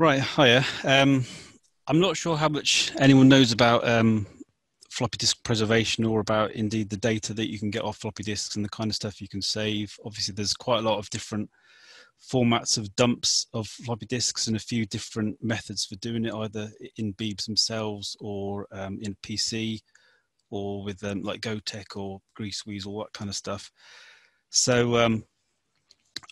Right, hiya. Um, I'm not sure how much anyone knows about um, floppy disk preservation or about indeed the data that you can get off floppy disks and the kind of stuff you can save. Obviously, there's quite a lot of different formats of dumps of floppy disks and a few different methods for doing it, either in Beebs themselves or um, in PC or with um, like Gotek or Greaseweazle, that kind of stuff. So um,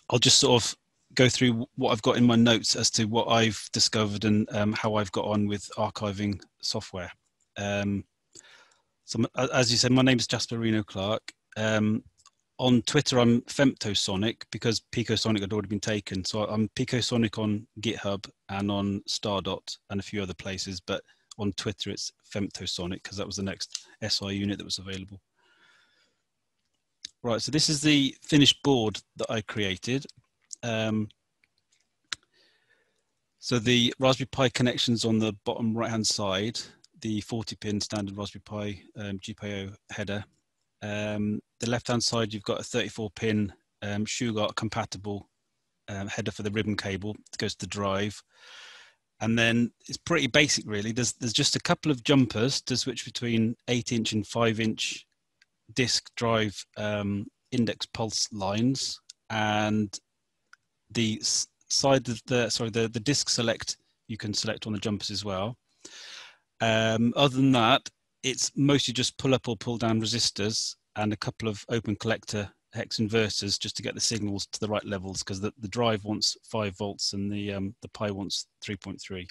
I'll just sort of go through what I've got in my notes as to what I've discovered and um, how I've got on with archiving software. Um, so, as you said, my name is Jasper Renow-Clarke. Um, on Twitter, I'm Femtosonic because Picosonic had already been taken. So I'm Picosonic on GitHub and on Stardot and a few other places. But on Twitter, it's Femtosonic because that was the next SI unit that was available. Right, so this is the finished board that I created. Um, so the Raspberry Pi connections on the bottom right hand side, the 40 pin standard Raspberry Pi um, GPIO header. Um, the left hand side, you've got a 34 pin um, Shugart compatible um, header for the ribbon cable that goes to the drive. And then it's pretty basic really. There's, there's just a couple of jumpers to switch between eight inch and five inch disk drive um, index pulse lines and the side of the sorry the the disk select you can select on the jumpers as well. Um, other than that, it's mostly just pull up or pull down resistors and a couple of open collector hex inverters just to get the signals to the right levels because the, the drive wants five volts and the um, the Pi wants 3.3.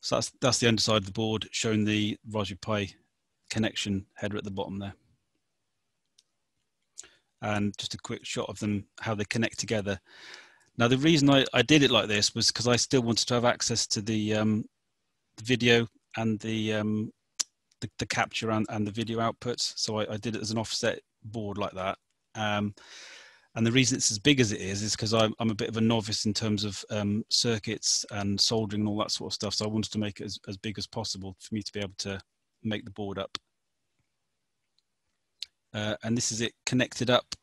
So that's that's the underside of the board showing the Raspberry Pi connection header at the bottom there and just a quick shot of them, how they connect together. Now, the reason I, I did it like this was because I still wanted to have access to the, um, the video and the, um, the, the, capture and, and the video outputs. So I, I, did it as an offset board like that. Um, and the reason it's as big as it is is because I'm, I'm a bit of a novice in terms of um, circuits and soldering and all that sort of stuff. So I wanted to make it as, as big as possible for me to be able to make the board up. Uh, and this is it connected up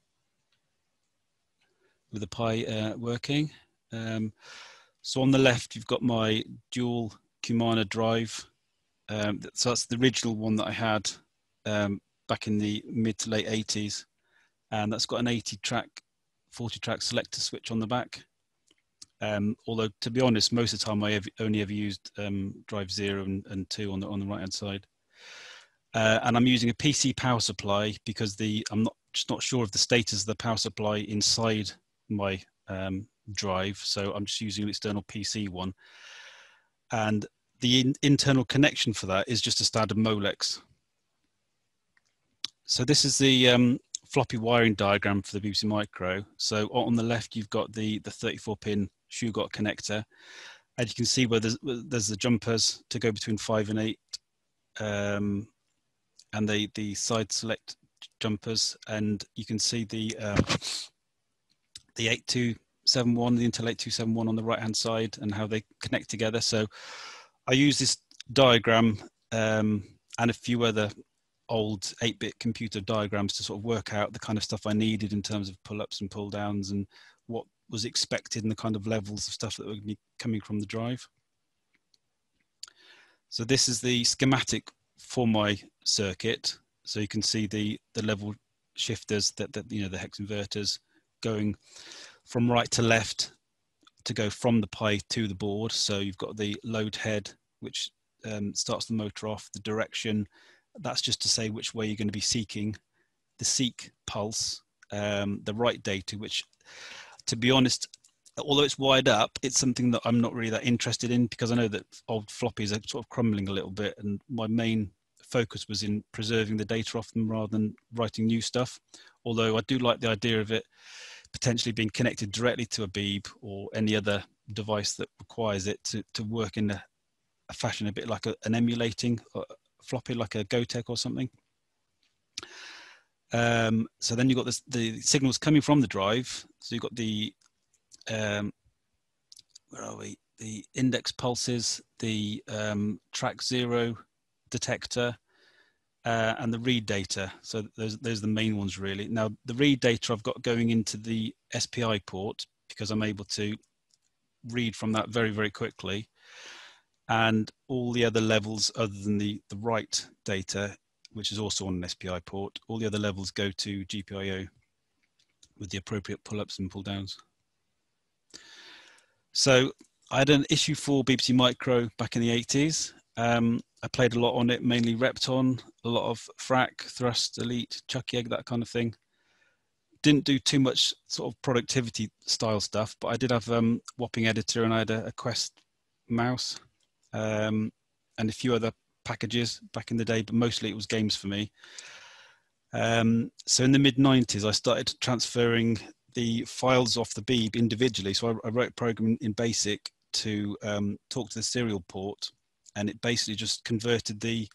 with the Pi uh, working. Um, so on the left, you've got my dual Cumana drive. Um, so that's the original one that I had um, back in the mid to late 80s. And that's got an 80 track, 40 track selector switch on the back. Um, although to be honest, most of the time I only ever used um, drive zero and, and, two on the on the right hand side. Uh, and I'm using a PC power supply because the I'm not just not sure of the status of the power supply inside my um, drive. So I'm just using an external PC one. And the in internal connection for that is just a standard Molex. So this is the um, floppy wiring diagram for the BBC Micro. So on the left, you've got the, the 34 pin Shugart connector. And you can see where there's, there's the jumpers to go between five and eight. Um, and the the side select jumpers, and you can see the um, the 8271, the Intel 8271 on the right hand side, and how they connect together. So I use this diagram um, and a few other old 8-bit computer diagrams to sort of work out the kind of stuff I needed in terms of pull-ups and pull-downs and what was expected and the kind of levels of stuff that would be coming from the drive. So this is the schematic for my circuit. So you can see the, the level shifters that, that, you know, the hex inverters going from right to left to go from the Pi to the board. So you've got the load head, which um, starts the motor off, the direction, that's just to say which way you're going to be seeking, the seek pulse, um, the write data, which to be honest, although it's wired up, it's something that I'm not really that interested in because I know that old floppies are sort of crumbling a little bit, and my main focus was in preserving the data off them rather than writing new stuff. Although I do like the idea of it potentially being connected directly to a Beeb or any other device that requires it to, to work in a a fashion a bit like a, an emulating uh, floppy, like a Gotek or something. Um, so then you've got this, the signals coming from the drive. So you've got the, um, where are we? The index pulses, the um, track zero detector, uh, and the read data. So those, those are the main ones really. Now the read data I've got going into the SPI port because I'm able to read from that very, very quickly. And all the other levels other than the, the write data, which is also on an SPI port, all the other levels go to GPIO with the appropriate pull-ups and pull-downs. So I had an issue for BBC Micro back in the 80s. Um, I played a lot on it, mainly Repton, a lot of Frak, Thrust, Elite, Chuckie Egg, that kind of thing. Didn't do too much sort of productivity style stuff, but I did have um, Wapping Editor and I had a, a Quest mouse um, and a few other packages back in the day, but mostly it was games for me. Um, so in the mid 90s, I started transferring the files off the Beeb individually. So I, I wrote a program in BASIC to um, talk to the serial port, and it basically just converted the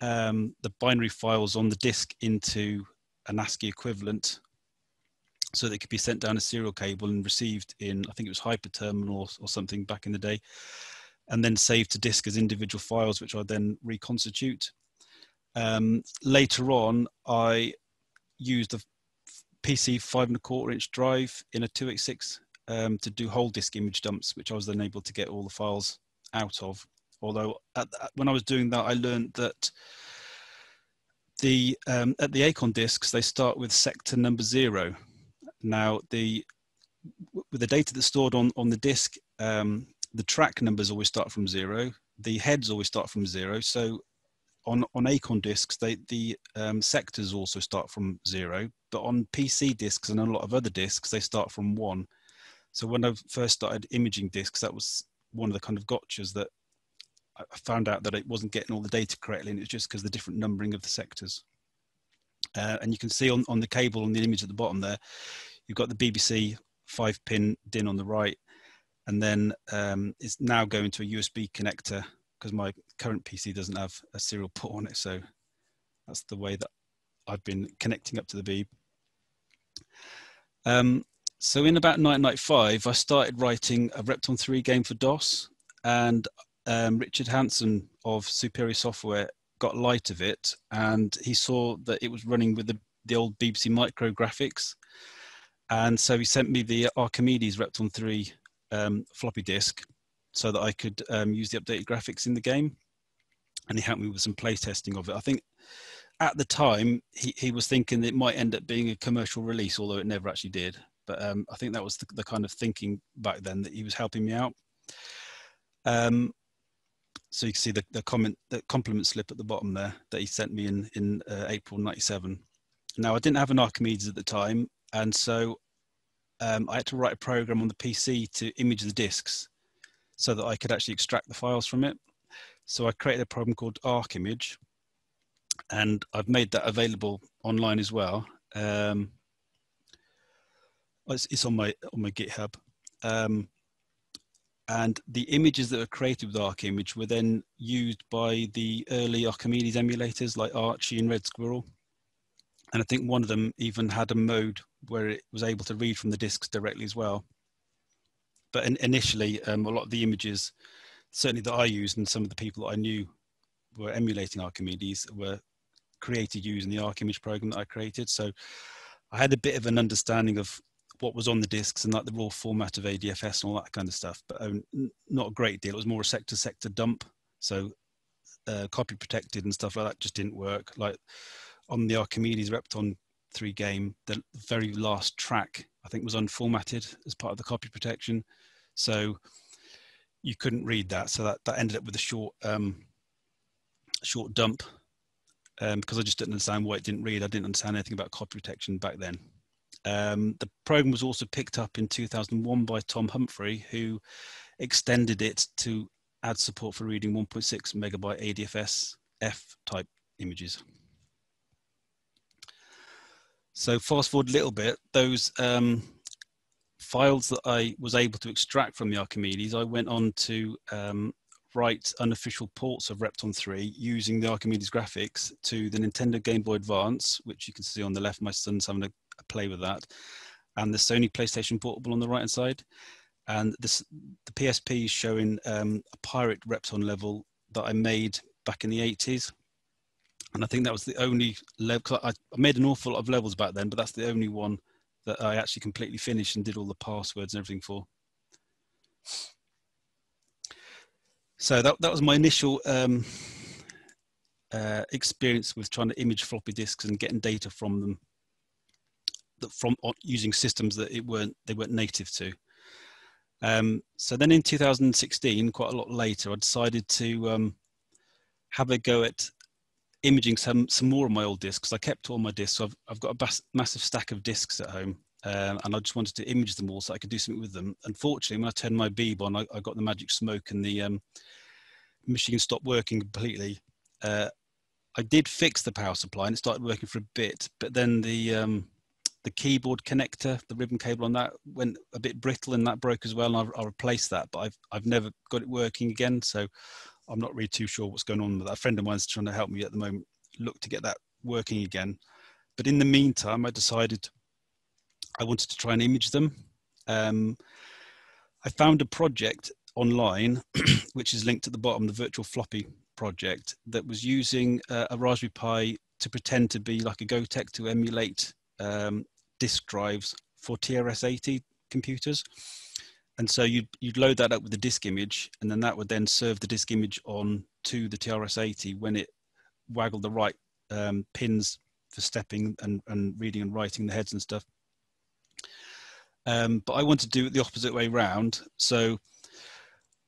um, the binary files on the disk into an ASCII equivalent so they could be sent down a serial cable and received in, I think it was Hyperterminal or, or something back in the day, and then saved to disk as individual files, which I then reconstitute. Um, later on, I used a PC five and a quarter inch drive in a 286 um, to do whole disk image dumps, which I was then able to get all the files out of. Although at, when I was doing that, I learned that the um, at the Acorn disks they start with sector number zero. Now the with the data that's stored on on the disk, um, the track numbers always start from zero. The heads always start from zero. So on on Acorn disks, they the um, sectors also start from zero. But on PC disks and a lot of other disks, they start from one. So when I first started imaging disks, that was one of the kind of gotchas that I found out that it wasn't getting all the data correctly, and it's just because the different numbering of the sectors. Uh, and you can see on, on the cable on the image at the bottom there, you've got the BBC five pin DIN on the right, and then um, it's now going to a USB connector because my current PC doesn't have a serial port on it. So that's the way that I've been connecting up to the Beeb. Um, so in about 1995, I started writing a Repton 3 game for DOS, and um, Richard Hanson of Superior Software got light of it, and he saw that it was running with the, the old BBC Micro graphics, and so he sent me the Archimedes Repton 3 um, floppy disk so that I could um, use the updated graphics in the game, and he helped me with some play testing of it. I think at the time he, he was thinking it might end up being a commercial release, although it never actually did. But um, I think that was the, the, kind of thinking back then that he was helping me out. Um, so you can see the, the comment, the compliment slip at the bottom there that he sent me in in uh, April '97. Now I didn't have an Archimedes at the time, and so um, I had to write a program on the PC to image the disks so that I could actually extract the files from it. So I created a program called ArchImage, and I've made that available online as well. Um, it's, it's, on my on my GitHub. Um, and the images that were created with ArchImage were then used by the early Archimedes emulators like Archie and Red Squirrel. And I think one of them even had a mode where it was able to read from the disks directly as well. But in, initially, um, a lot of the images, certainly that I used and some of the people I knew were emulating Archimedes were created using the ArchImage program that I created. So I had a bit of an understanding of what was on the discs and like the raw format of ADFS and all that kind of stuff, but um, not a great deal. It was more a sector sector dump. So uh, copy protected and stuff like that just didn't work. Like on the Archimedes Repton 3 game, the very last track I think was unformatted as part of the copy protection. So you couldn't read that. So that, that ended up with a short um, short dump um, because I just didn't understand why it didn't read. I didn't understand anything about copy protection back then. Um, the program was also picked up in 2001 by Tom Humphrey, who extended it to add support for reading 1.6 megabyte ADFS F type images. So fast forward a little bit, those um, files that I was able to extract from the Archimedes, I went on to um, write unofficial ports of Repton 3 using the Archimedes graphics to the Nintendo Game Boy Advance, which you can see on the left. My son's having a, play with that, and the Sony PlayStation Portable on the right hand side. And this, the PSP is showing um, a pirate Repton level that I made back in the 80s. And I think that was the only level, I, made an awful lot of levels back then, but that's the only one that I actually completely finished and did all the passwords and everything for. So that, that was my initial um, uh, experience with trying to image floppy disks and getting data from them that from using systems that it weren't they weren't native to. Um, so then in 2016, quite a lot later, I decided to um, have a go at imaging some some more of my old discs. I kept all my discs. So I've I've got a massive stack of discs at home, um, and I just wanted to image them all so I could do something with them. Unfortunately, when I turned my beeb on, I, I got the magic smoke and the um, machine stopped working completely. Uh, I did fix the power supply and it started working for a bit, but then the um, the keyboard connector, the ribbon cable on that went a bit brittle and that broke as well. And I, I replaced that, but I've I've never got it working again. So I'm not really too sure what's going on with that. A friend of mine's trying to help me at the moment look to get that working again. But in the meantime, I decided I wanted to try and image them. Um, I found a project online, which is linked at the bottom, the virtual floppy project, that was using uh, a Raspberry Pi to pretend to be like a Gotek to emulate um, disk drives for TRS-80 computers. And so you'd, you'd load that up with the disk image, and then that would then serve the disk image on to the TRS-80 when it waggled the right um, pins for stepping and, and reading and writing the heads and stuff. Um, but I wanted to do it the opposite way round. So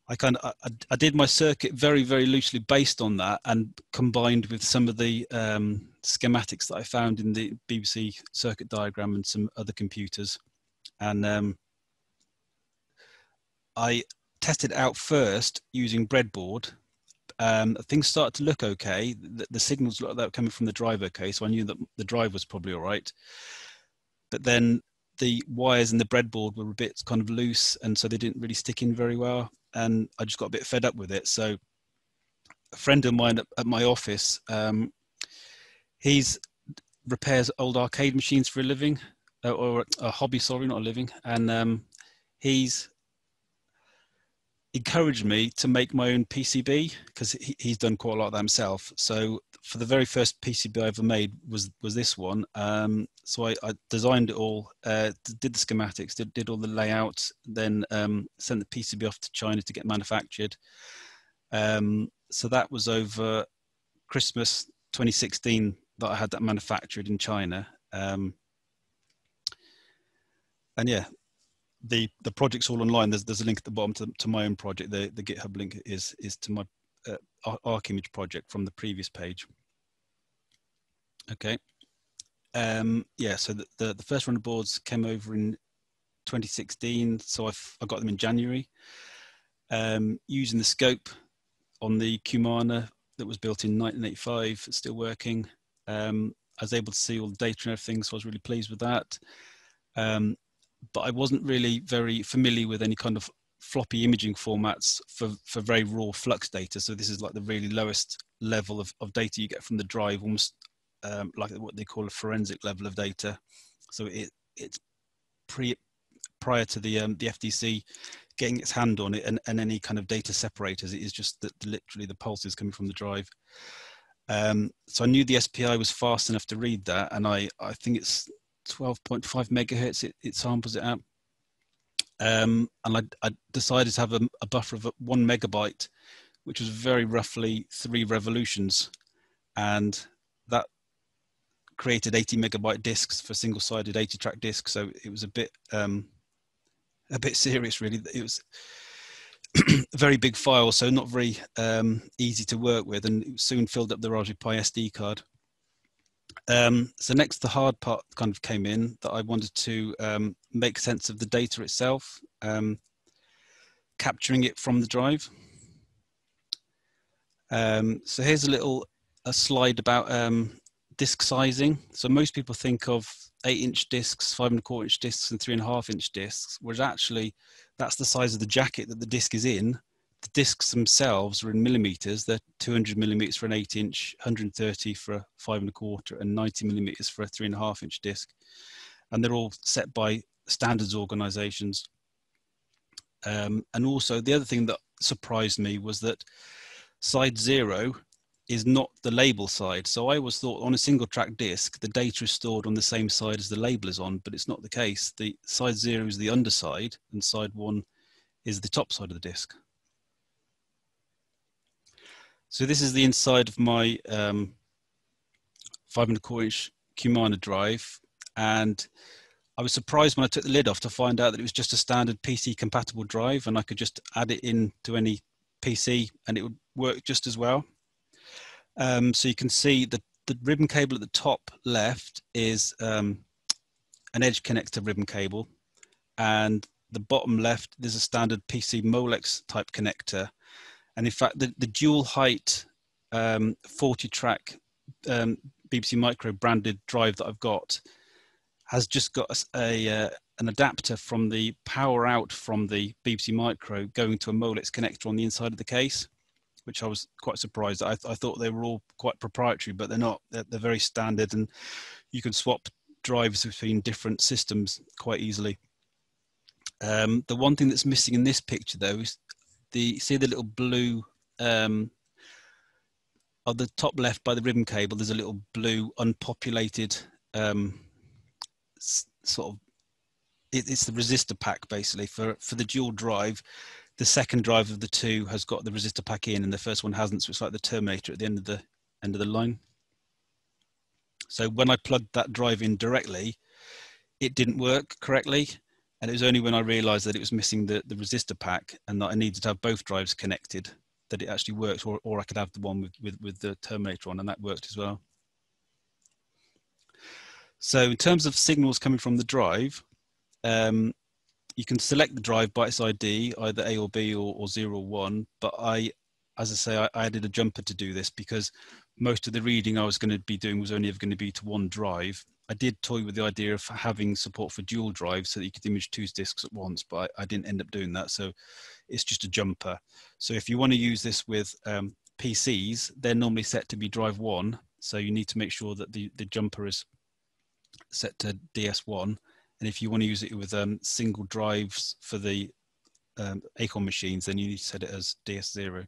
I kind of I, I, did my circuit very very loosely based on that, and combined with some of the um, schematics that I found in the BBC circuit diagram and some other computers, and um, I tested out first using breadboard. Um, things started to look okay. The, the signals looked like coming from the drive okay, so I knew that the drive was probably all right. But then the wires in the breadboard were a bit kind of loose, and so they didn't really stick in very well and I just got a bit fed up with it. So a friend of mine at, at my office, um, he's repairs old arcade machines for a living, uh, or a hobby, sorry, not a living. And um, he's encouraged me to make my own PCB because he, he's done quite a lot of that himself. So for the very first PCB I ever made was was this one. Um, so I, I, designed it all, uh, did the schematics, did, did all the layout, then um, sent the PCB off to China to get manufactured. Um, so that was over Christmas 2016 that I had that manufactured in China. Um, and yeah, the the project's all online. There's there's a link at the bottom to, to my own project. The the GitHub link is is to my uh, ArchImage project from the previous page. Okay. Um, yeah, so the, the, the, first run of boards came over in 2016, so I've, I got them in January. Um, using the scope on the Cumana that was built in 1985, it's still working. Um, I was able to see all the data and everything, so I was really pleased with that. Um, but I wasn't really very familiar with any kind of floppy imaging formats for, for very raw flux data. So this is like the really lowest level of, of data you get from the drive, almost um, like what they call a forensic level of data. So it, it's pre, prior to the, um, the FDC getting its hand on it and, and any kind of data separators, it is just that literally the pulses coming from the drive. Um, so I knew the SPI was fast enough to read that, and I, I think it's 12.5 megahertz it, it samples it out Um, and I, I, decided to have a, a, buffer of one megabyte, which was very roughly three revolutions. And that created 80 megabyte disks for single sided 80 track discs. So it was a bit, um, a bit serious really. It was very big file, so not very um, easy to work with and soon filled up the Raspberry Pi SD card. Um, so next, the hard part kind of came in that I wanted to um, make sense of the data itself, um, capturing it from the drive. Um, so here's a little a slide about um, disk sizing. So most people think of eight inch discs, five and a quarter inch discs and three and a half inch discs, whereas actually that's the size of the jacket that the disc is in the discs themselves are in millimeters. They're 200 millimeters for an eight inch, 130 for a five and a quarter, and 90 millimeters for a three and a half inch disc. And they're all set by standards organizations. Um, and also, the other thing that surprised me was that side zero is not the label side. So I always thought on a single track disc, the data is stored on the same side as the label is on, but it's not the case. The side zero is the underside and side one is the top side of the disc. So this is the inside of my um, five and a quarter inch Cumana drive. And I was surprised when I took the lid off to find out that it was just a standard PC compatible drive and I could just add it in to any PC and it would work just as well. Um, so you can see the, the ribbon cable at the top left is um, an edge connector ribbon cable. And the bottom left, there's a standard PC Molex type connector. And in fact, the, the dual height um, 40 track um, BBC Micro branded drive that I've got has just got a, a uh, an adapter from the power out from the BBC Micro going to a Molex connector on the inside of the case which I was quite surprised. I, I thought they were all quite proprietary, but they're not. They're, they're very standard, and you can swap drives between different systems quite easily. Um, the one thing that's missing in this picture, though, is the see the little blue um, on the top left by the ribbon cable. There's a little blue unpopulated um, sort of. It, it's the resistor pack basically for for the dual drive the second drive of the two has got the resistor pack in and the first one hasn't so it's like the terminator at the end of the end of the line so when i plugged that drive in directly it didn't work correctly and it was only when i realized that it was missing the, the resistor pack and that i needed to have both drives connected that it actually worked or, or i could have the one with, with, with the terminator on and that worked as well so in terms of signals coming from the drive um, you can select the drive by its ID, either A or B or, or zero or one. But I, as I say, I, I added a jumper to do this because most of the reading I was going to be doing was only going to be to one drive. I did toy with the idea of having support for dual drives so that you could image two disks at once, but I, I didn't end up doing that. So it's just a jumper. So if you want to use this with um, PCs, they're normally set to be drive one. So you need to make sure that the, the jumper is set to DS1 and if you want to use it with um, single drives for the um, Acorn machines, then you need to set it as DS0.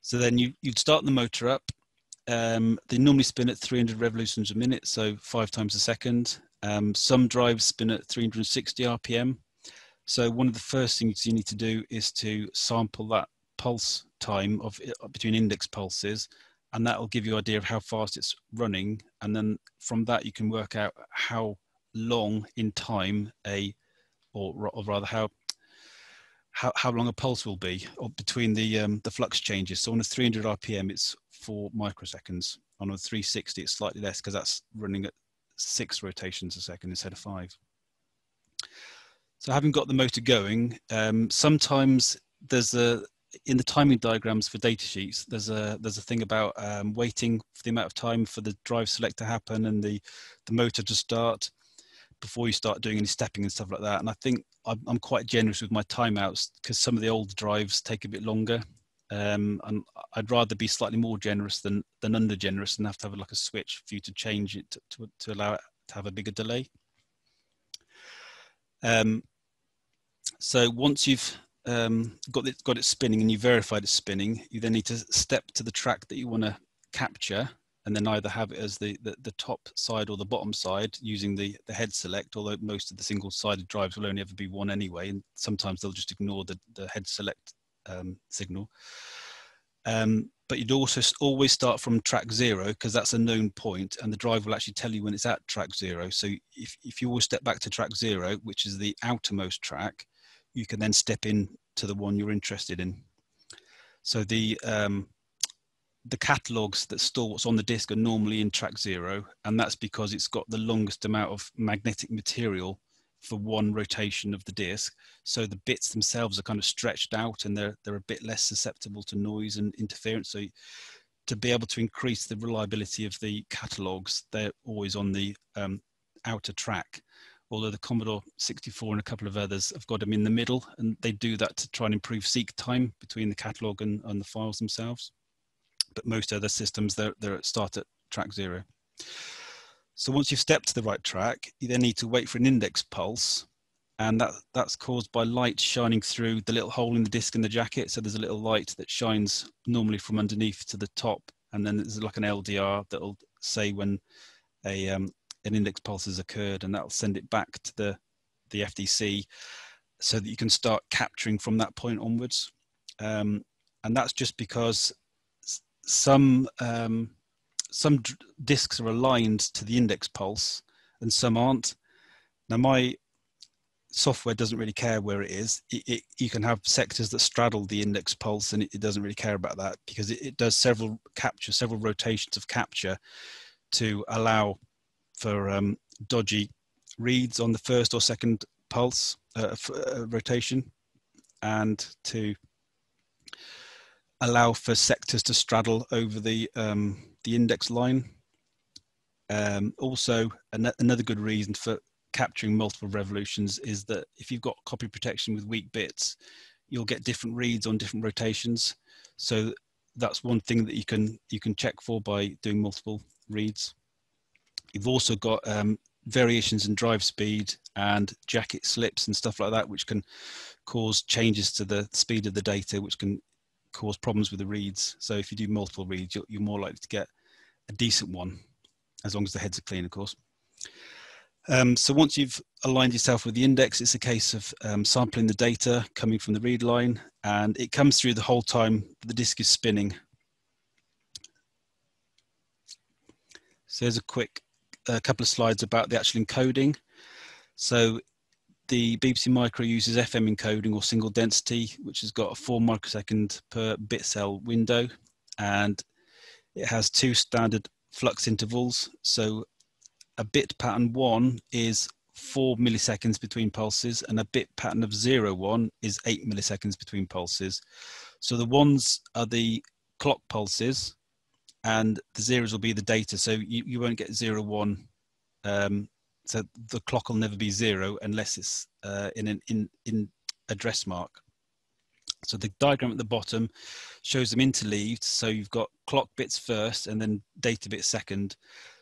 So then you, you'd start the motor up. Um, they normally spin at 300 revolutions a minute, so five times a second. Um, some drives spin at 360 RPM. So one of the first things you need to do is to sample that pulse time of between index pulses, and that will give you an idea of how fast it's running. And then from that, you can work out how long in time a, or, or rather how, how, how long a pulse will be or between the, um, the flux changes. So on a 300 RPM, it's four microseconds. On a 360, it's slightly less because that's running at six rotations a second instead of five. So having got the motor going, um, sometimes there's a, in the timing diagrams for data sheets, there's a there's a thing about um, waiting for the amount of time for the drive select to happen and the the motor to start before you start doing any stepping and stuff like that. And I think I'm, I'm quite generous with my timeouts because some of the older drives take a bit longer. Um, and I'd rather be slightly more generous than than under generous and have to have like a switch for you to change it to, to, to allow it to have a bigger delay. Um, so once you've um, got it got it spinning and you've verified it's spinning, you then need to step to the track that you want to capture and then either have it as the, the, the, top side or the bottom side using the, the head select, although most of the single sided drives will only ever be one anyway, and sometimes they'll just ignore the, the head select um, signal. Um, but you'd also always start from track zero because that's a known point and the drive will actually tell you when it's at track zero. So if, if you always step back to track zero, which is the outermost track, you can then step in to the one you're interested in. So the um, the catalogs that store what's on the disk are normally in track zero, and that's because it's got the longest amount of magnetic material for one rotation of the disk. So the bits themselves are kind of stretched out and they're, they're a bit less susceptible to noise and interference. So to be able to increase the reliability of the catalogs, they're always on the um, outer track. although the Commodore 64 and a couple of others have got them in the middle, and they do that to try and improve seek time between the catalog and, and the files themselves. But most other systems, they're, they're at start at track zero. So once you've stepped to the right track, you then need to wait for an index pulse, and that, that's caused by light shining through the little hole in the disc in the jacket. So there's a little light that shines normally from underneath to the top, and then there's like an LDR that'll say when a um, an index pulse has occurred, and that'll send it back to the the FDC, so that you can start capturing from that point onwards. Um, and that's just because some um, some disks are aligned to the index pulse, and some aren't. Now my software doesn't really care where it is. It, it, you can have sectors that straddle the index pulse, and it, it doesn't really care about that because it, does several capture, several rotations of capture to allow for um, dodgy reads on the first or second pulse uh, uh, rotation and to allow for sectors to straddle over the um, the index line. Um, also, an another good reason for capturing multiple revolutions is that if you've got copy protection with weak bits, you'll get different reads on different rotations. So that's one thing that you can you can check for by doing multiple reads. You've also got um, variations in drive speed and jacket slips and stuff like that, which can cause changes to the speed of the data, which can cause problems with the reads. So if you do multiple reads, you're, you're more likely to get a decent one, as long as the heads are clean, of course. Um, so once you've aligned yourself with the index, it's a case of um, sampling the data coming from the read line, and it comes through the whole time the disk is spinning. So here's a quick a couple of slides about the actual encoding. So the BBC Micro uses FM encoding or single density, which has got a four microsecond per bit cell window, and it has two standard flux intervals. So a bit pattern one is four milliseconds between pulses, and a bit pattern of zero one is eight milliseconds between pulses. So the ones are the clock pulses, and the zeros will be the data. So you, you won't get zero one. Um, so the clock will never be zero unless it's uh, in an in in address mark. So the diagram at the bottom shows them interleaved. So you've got clock bits first and then data bits second.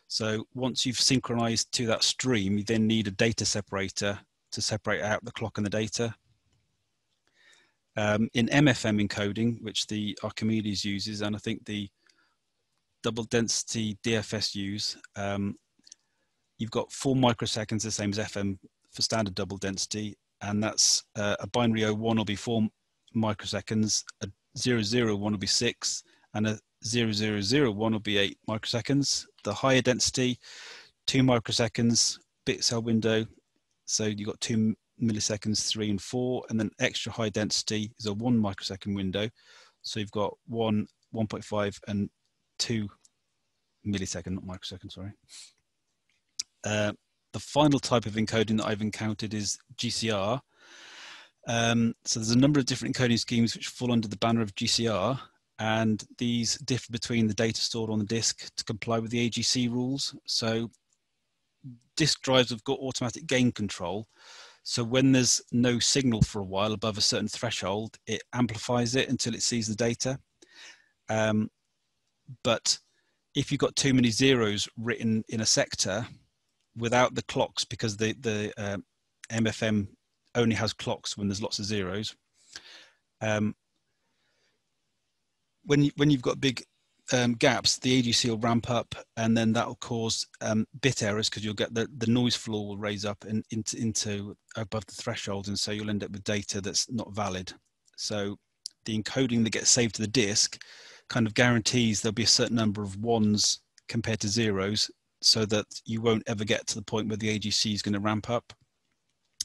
So once you've synchronized to that stream, you then need a data separator to separate out the clock and the data. Um, in MFM encoding, which the Archimedes uses, and I think the double density DFS use, um, you've got four microseconds, the same as FM for standard double density, and that's uh, a binary 01 will be four microseconds, a 001 will be six, and a 0001 will be eight microseconds. The higher density, two microseconds, bit cell window, so you've got two milliseconds, three and four, and then extra high density is a one microsecond window. So you've got one, 1.5 and two millisecond, not microsecond, sorry. Uh, the final type of encoding that I've encountered is GCR. Um, so there's a number of different encoding schemes which fall under the banner of GCR, and these differ between the data stored on the disk to comply with the AGC rules. So disk drives have got automatic gain control. So when there's no signal for a while above a certain threshold, it amplifies it until it sees the data. Um, but if you've got too many zeros written in a sector without the clocks, because the, the uh, MFM only has clocks when there's lots of zeros, um, when, you, when you've got big um, gaps, the AGC will ramp up and then that will cause um, bit errors because you'll get the, the noise floor will raise up in, into, into above the threshold and so you'll end up with data that's not valid. So the encoding that gets saved to the disk kind of guarantees there'll be a certain number of ones compared to zeros so that you won't ever get to the point where the AGC is going to ramp up.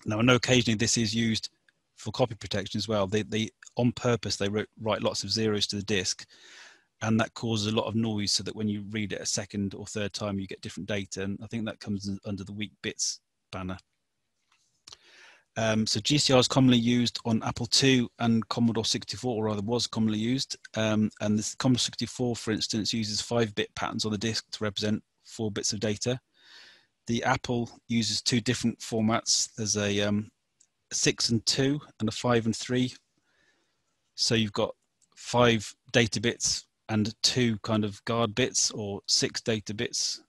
Now, I know occasionally this is used for copy protection as well. They, they on purpose, they wrote, write lots of zeros to the disk and that causes a lot of noise so that when you read it a second or third time, you get different data. And I think that comes under the weak bits banner. Um, so GCR is commonly used on Apple II and Commodore 64, or rather was commonly used. Um, and this Commodore 64, for instance, uses five bit patterns on the disk to represent four bits of data. The Apple uses two different formats. There's a um, six and two and a five and three. So you've got five data bits and two kind of guard bits or six data bits.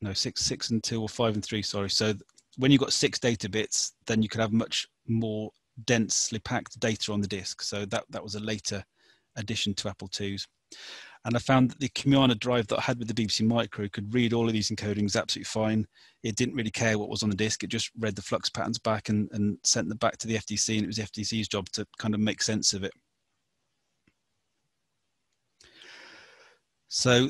No, six, six and two or five and three, sorry. So when you've got six data bits, then you can have much more densely packed data on the disk. So that, that was a later addition to Apple IIs. And I found that the Cumana drive that I had with the BBC Micro could read all of these encodings absolutely fine. It didn't really care what was on the disk. It just read the flux patterns back and, and sent them back to the FDC. And it was the FDC's job to kind of make sense of it. So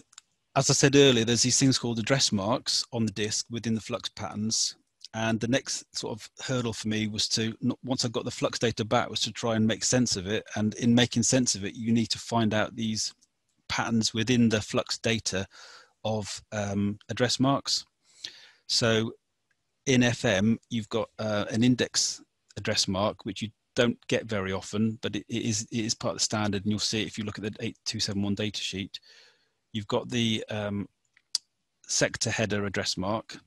as I said earlier, there's these things called address marks on the disk within the flux patterns. And the next sort of hurdle for me was to, once I got the flux data back, was to try and make sense of it. And in making sense of it, you need to find out these patterns within the flux data of um, address marks. So in FM, you've got uh, an index address mark, which you don't get very often, but it, it, is, it is part of the standard, and you'll see if you look at the 8271 data sheet. You've got the um, sector header address mark,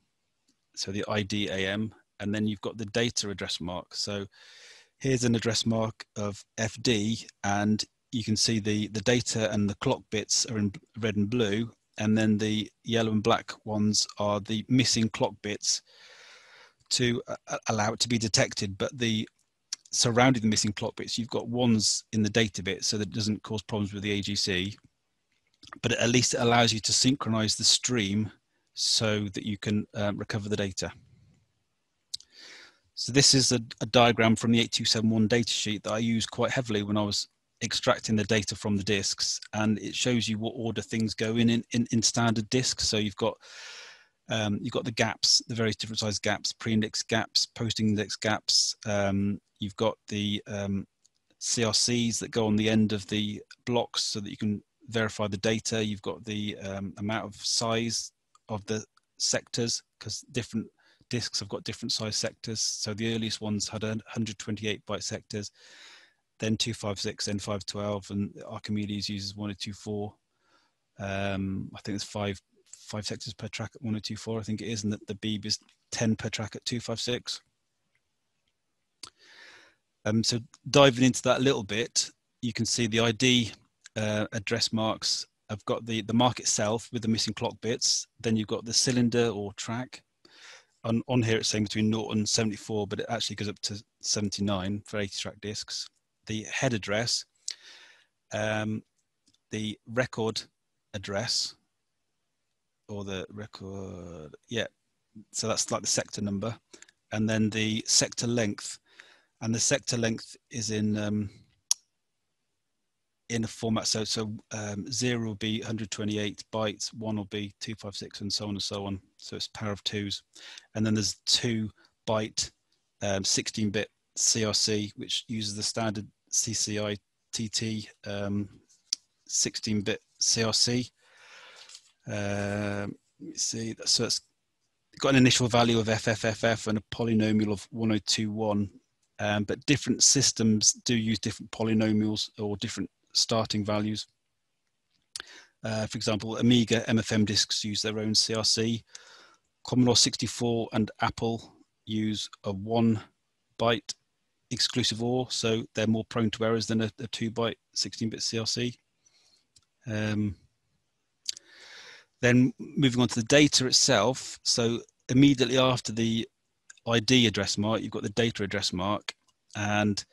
so the IDAM, and then you've got the data address mark. So here's an address mark of FD, and you can see the, the data and the clock bits are in red and blue, and then the yellow and black ones are the missing clock bits to uh, allow it to be detected. But the surrounding the missing clock bits, you've got ones in the data bit so that doesn't cause problems with the AGC. But at least it allows you to synchronize the stream so that you can um, recover the data. So this is a, a, diagram from the 8271 datasheet that I used quite heavily when I was extracting the data from the disks and it shows you what order things go in in, in, in standard disks. So you've got um, you've got the gaps, the various different size gaps, pre-index gaps, post-index gaps. Um, you've got the um, CRCs that go on the end of the blocks so that you can verify the data. You've got the um, amount of size of the sectors because different disks have got different size sectors. So the earliest ones had 128 byte sectors then 256, then 512, and Archimedes uses 1024. Um, I think there's five five sectors per track at 1024, I think it is, and the, the Beeb is 10 per track at 256. Um, so diving into that a little bit, you can see the ID uh, address marks. I've got the, the mark itself with the missing clock bits. Then you've got the cylinder or track. On, on here it's saying between 0 and 74, but it actually goes up to 79 for 80 track discs the head address, um, the record address, or the record, yeah, so that's like the sector number, and then the sector length, and the sector length is in um, in a format. So so um, zero will be 128 bytes, one will be 256, and so on and so on. So it's power of twos, and then there's two byte, 16-bit um, CRC, which uses the standard CCI TT 16-bit CRC. Um, let me see, so it's got an initial value of FFFF and a polynomial of 1021, um, but different systems do use different polynomials or different starting values. Uh, for example, Amiga MFM disks use their own CRC. Commodore 64 and Apple use a one byte exclusive OR, so they're more prone to errors than a, a 2 byte 16 bit CRC. Um, then moving on to the data itself. So immediately after the ID address mark, you've got the data address mark, and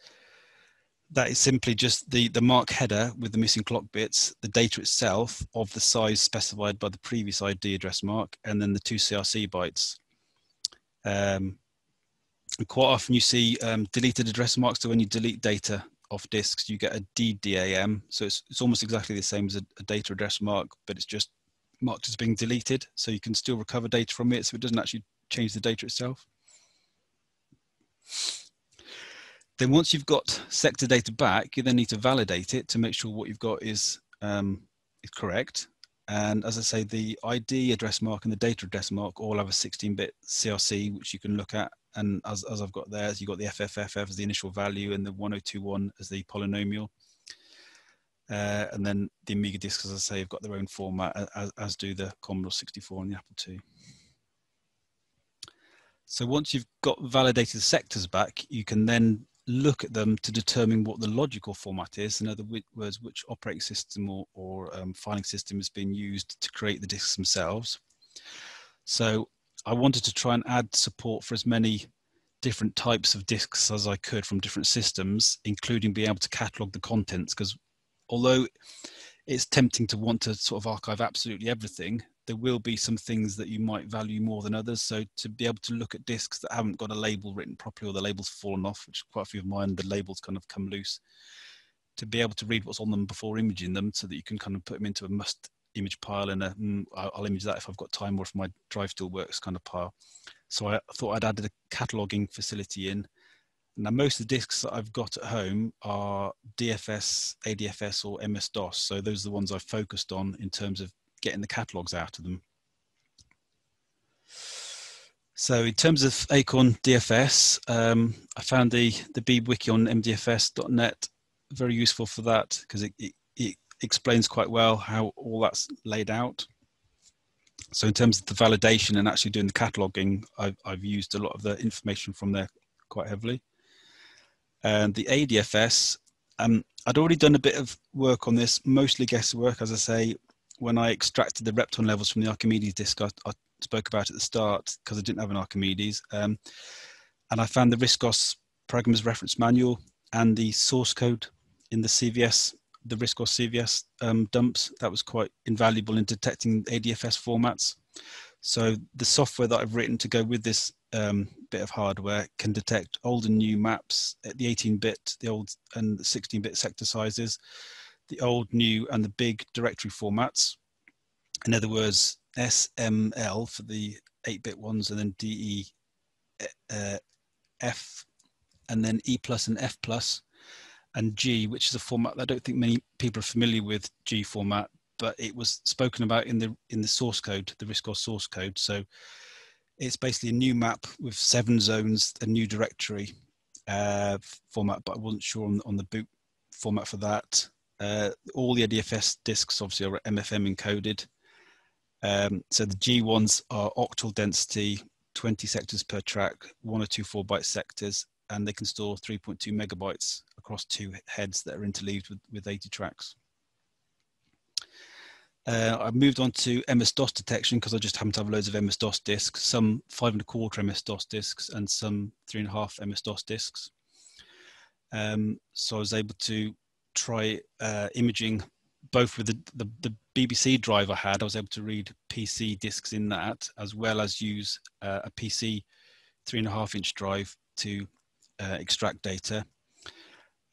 that is simply just the, the mark header with the missing clock bits, the data itself of the size specified by the previous ID address mark, and then the two CRC bytes. Um, and quite often you see um, deleted address marks. So when you delete data off disks, you get a DDAM. So it's, it's almost exactly the same as a, a, data address mark, but it's just marked as being deleted. So you can still recover data from it. So it doesn't actually change the data itself. Then once you've got sector data back, you then need to validate it to make sure what you've got is, um, is correct. And as I say, the ID address mark and the data address mark all have a 16-bit CRC, which you can look at and as, as I've got there, you've got the FFFF as the initial value and the 1021 as the polynomial. Uh, and then the Amiga disks, as I say, have got their own format, as, as do the Commodore 64 and the Apple II. So once you've got validated sectors back, you can then look at them to determine what the logical format is. In other words, which operating system or, or um, filing system is being used to create the disks themselves. So I wanted to try and add support for as many different types of disks as I could from different systems, including being able to catalog the contents. Because although it's tempting to want to sort of archive absolutely everything, there will be some things that you might value more than others. So to be able to look at discs that haven't got a label written properly or the label's fallen off, which quite a few of mine, the labels kind of come loose, to be able to read what's on them before imaging them so that you can kind of put them into a must image pile and a, mm, I'll image that if I've got time or if my drive still works kind of pile. So I thought I'd added a cataloging facility in. Now most of the discs that I've got at home are DFS, ADFS or MS-DOS. So those are the ones I've focused on in terms of getting the catalogs out of them. So in terms of Acorn DFS, um, I found the, the Beeb wiki on mdfs.net very useful for that because it, it, it, explains quite well how all that's laid out. So in terms of the validation and actually doing the cataloging, I've, I've used a lot of the information from there quite heavily. And the ADFS, um, I'd already done a bit of work on this, mostly guesswork, as I say, when I extracted the Repton levels from the Archimedes disk, I, I spoke about at the start because I didn't have an Archimedes. Um, and I found the RISCOS Programmer's Reference Manual and the source code in the CVS, the RISCOS CVS um, dumps. That was quite invaluable in detecting ADFS formats. So the software that I've written to go with this um, bit of hardware can detect old and new maps at the 18-bit, the old and 16-bit sector sizes, the old, new, and the big directory formats. In other words, SML for the 8-bit ones, and then DE, uh, F, and then E plus and F plus, and G, which is a format I don't think many people are familiar with. G format, but it was spoken about in the in the source code, the RISCOS source code. So it's basically a new map with seven zones, a new directory uh, format, but I wasn't sure on, on the boot format for that. Uh, all the ADFS disks obviously are MFM encoded. Um, so the G ones are octal density, 20 sectors per track, one or two four byte sectors, and they can store 3.2 megabytes across two heads that are interleaved with, with 80 tracks. Uh, I've moved on to MS-DOS detection because I just happen to have loads of MS-DOS disks, some five and a quarter MS-DOS disks and some three and a half MS-DOS disks. Um, so I was able to try uh, imaging both with the, the, the, BBC drive I had, I was able to read PC discs in that, as well as use uh, a PC three and a half inch drive to uh, extract data.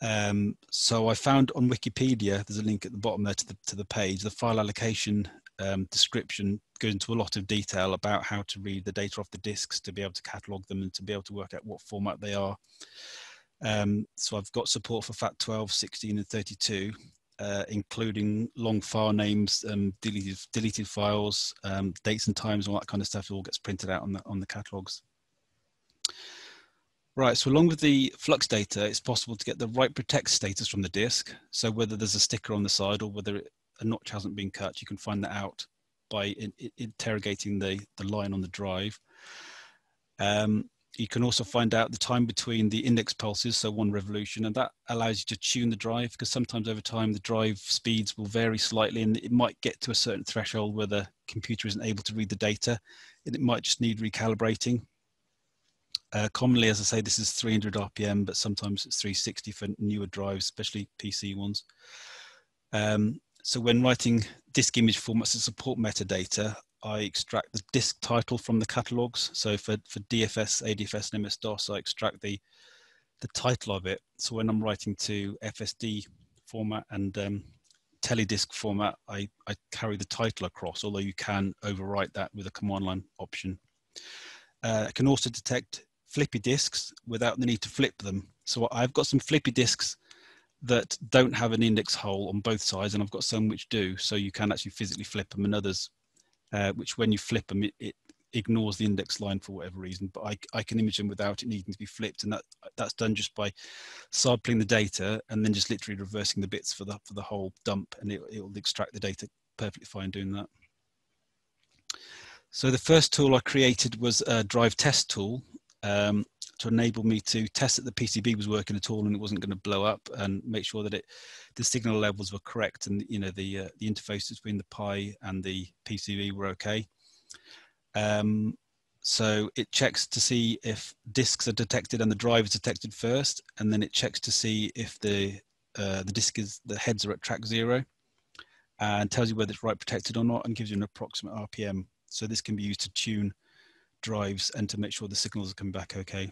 Um, so I found on Wikipedia, there's a link at the bottom there to the, to the page, the file allocation um, description goes into a lot of detail about how to read the data off the disks to be able to catalog them and to be able to work out what format they are. Um, so I've got support for FAT12, 16 and 32, uh, including long file names, um, deleted, deleted files, um, dates and times, all that kind of stuff all gets printed out on the, on the catalogs. Right, so along with the flux data, it's possible to get the write protect status from the disk. So whether there's a sticker on the side or whether a notch hasn't been cut, you can find that out by in, in, interrogating the, the line on the drive. Um, you can also find out the time between the index pulses, so one revolution, and that allows you to tune the drive because sometimes over time the drive speeds will vary slightly and it might get to a certain threshold where the computer isn't able to read the data and it might just need recalibrating. Uh, commonly, as I say, this is 300 RPM, but sometimes it's 360 for newer drives, especially PC ones. Um, so when writing disk image formats to support metadata, I extract the disk title from the catalogs. So for, for DFS, ADFS, and MS-DOS, I extract the, the title of it. So when I'm writing to FSD format and um, teledisk format, I, I carry the title across, although you can overwrite that with a command line option. Uh, I can also detect flippy disks without the need to flip them. So I've got some flippy disks that don't have an index hole on both sides, and I've got some which do. So you can actually physically flip them, and others uh, which when you flip them, it, it, ignores the index line for whatever reason. But I, I can image them without it needing to be flipped, and that that's done just by sampling the data and then just literally reversing the bits for the for the whole dump, and it, it will extract the data perfectly fine doing that. So the first tool I created was a drive test tool um, to enable me to test that the PCB was working at all and it wasn't going to blow up and make sure that it the signal levels were correct and you know the uh, the interfaces between the Pi and the PCB were okay. Um, so it checks to see if disks are detected and the drive is detected first, and then it checks to see if the uh, the disk is the heads are at track zero, and tells you whether it's write protected or not, and gives you an approximate RPM so this can be used to tune drives and to make sure the signals are coming back okay.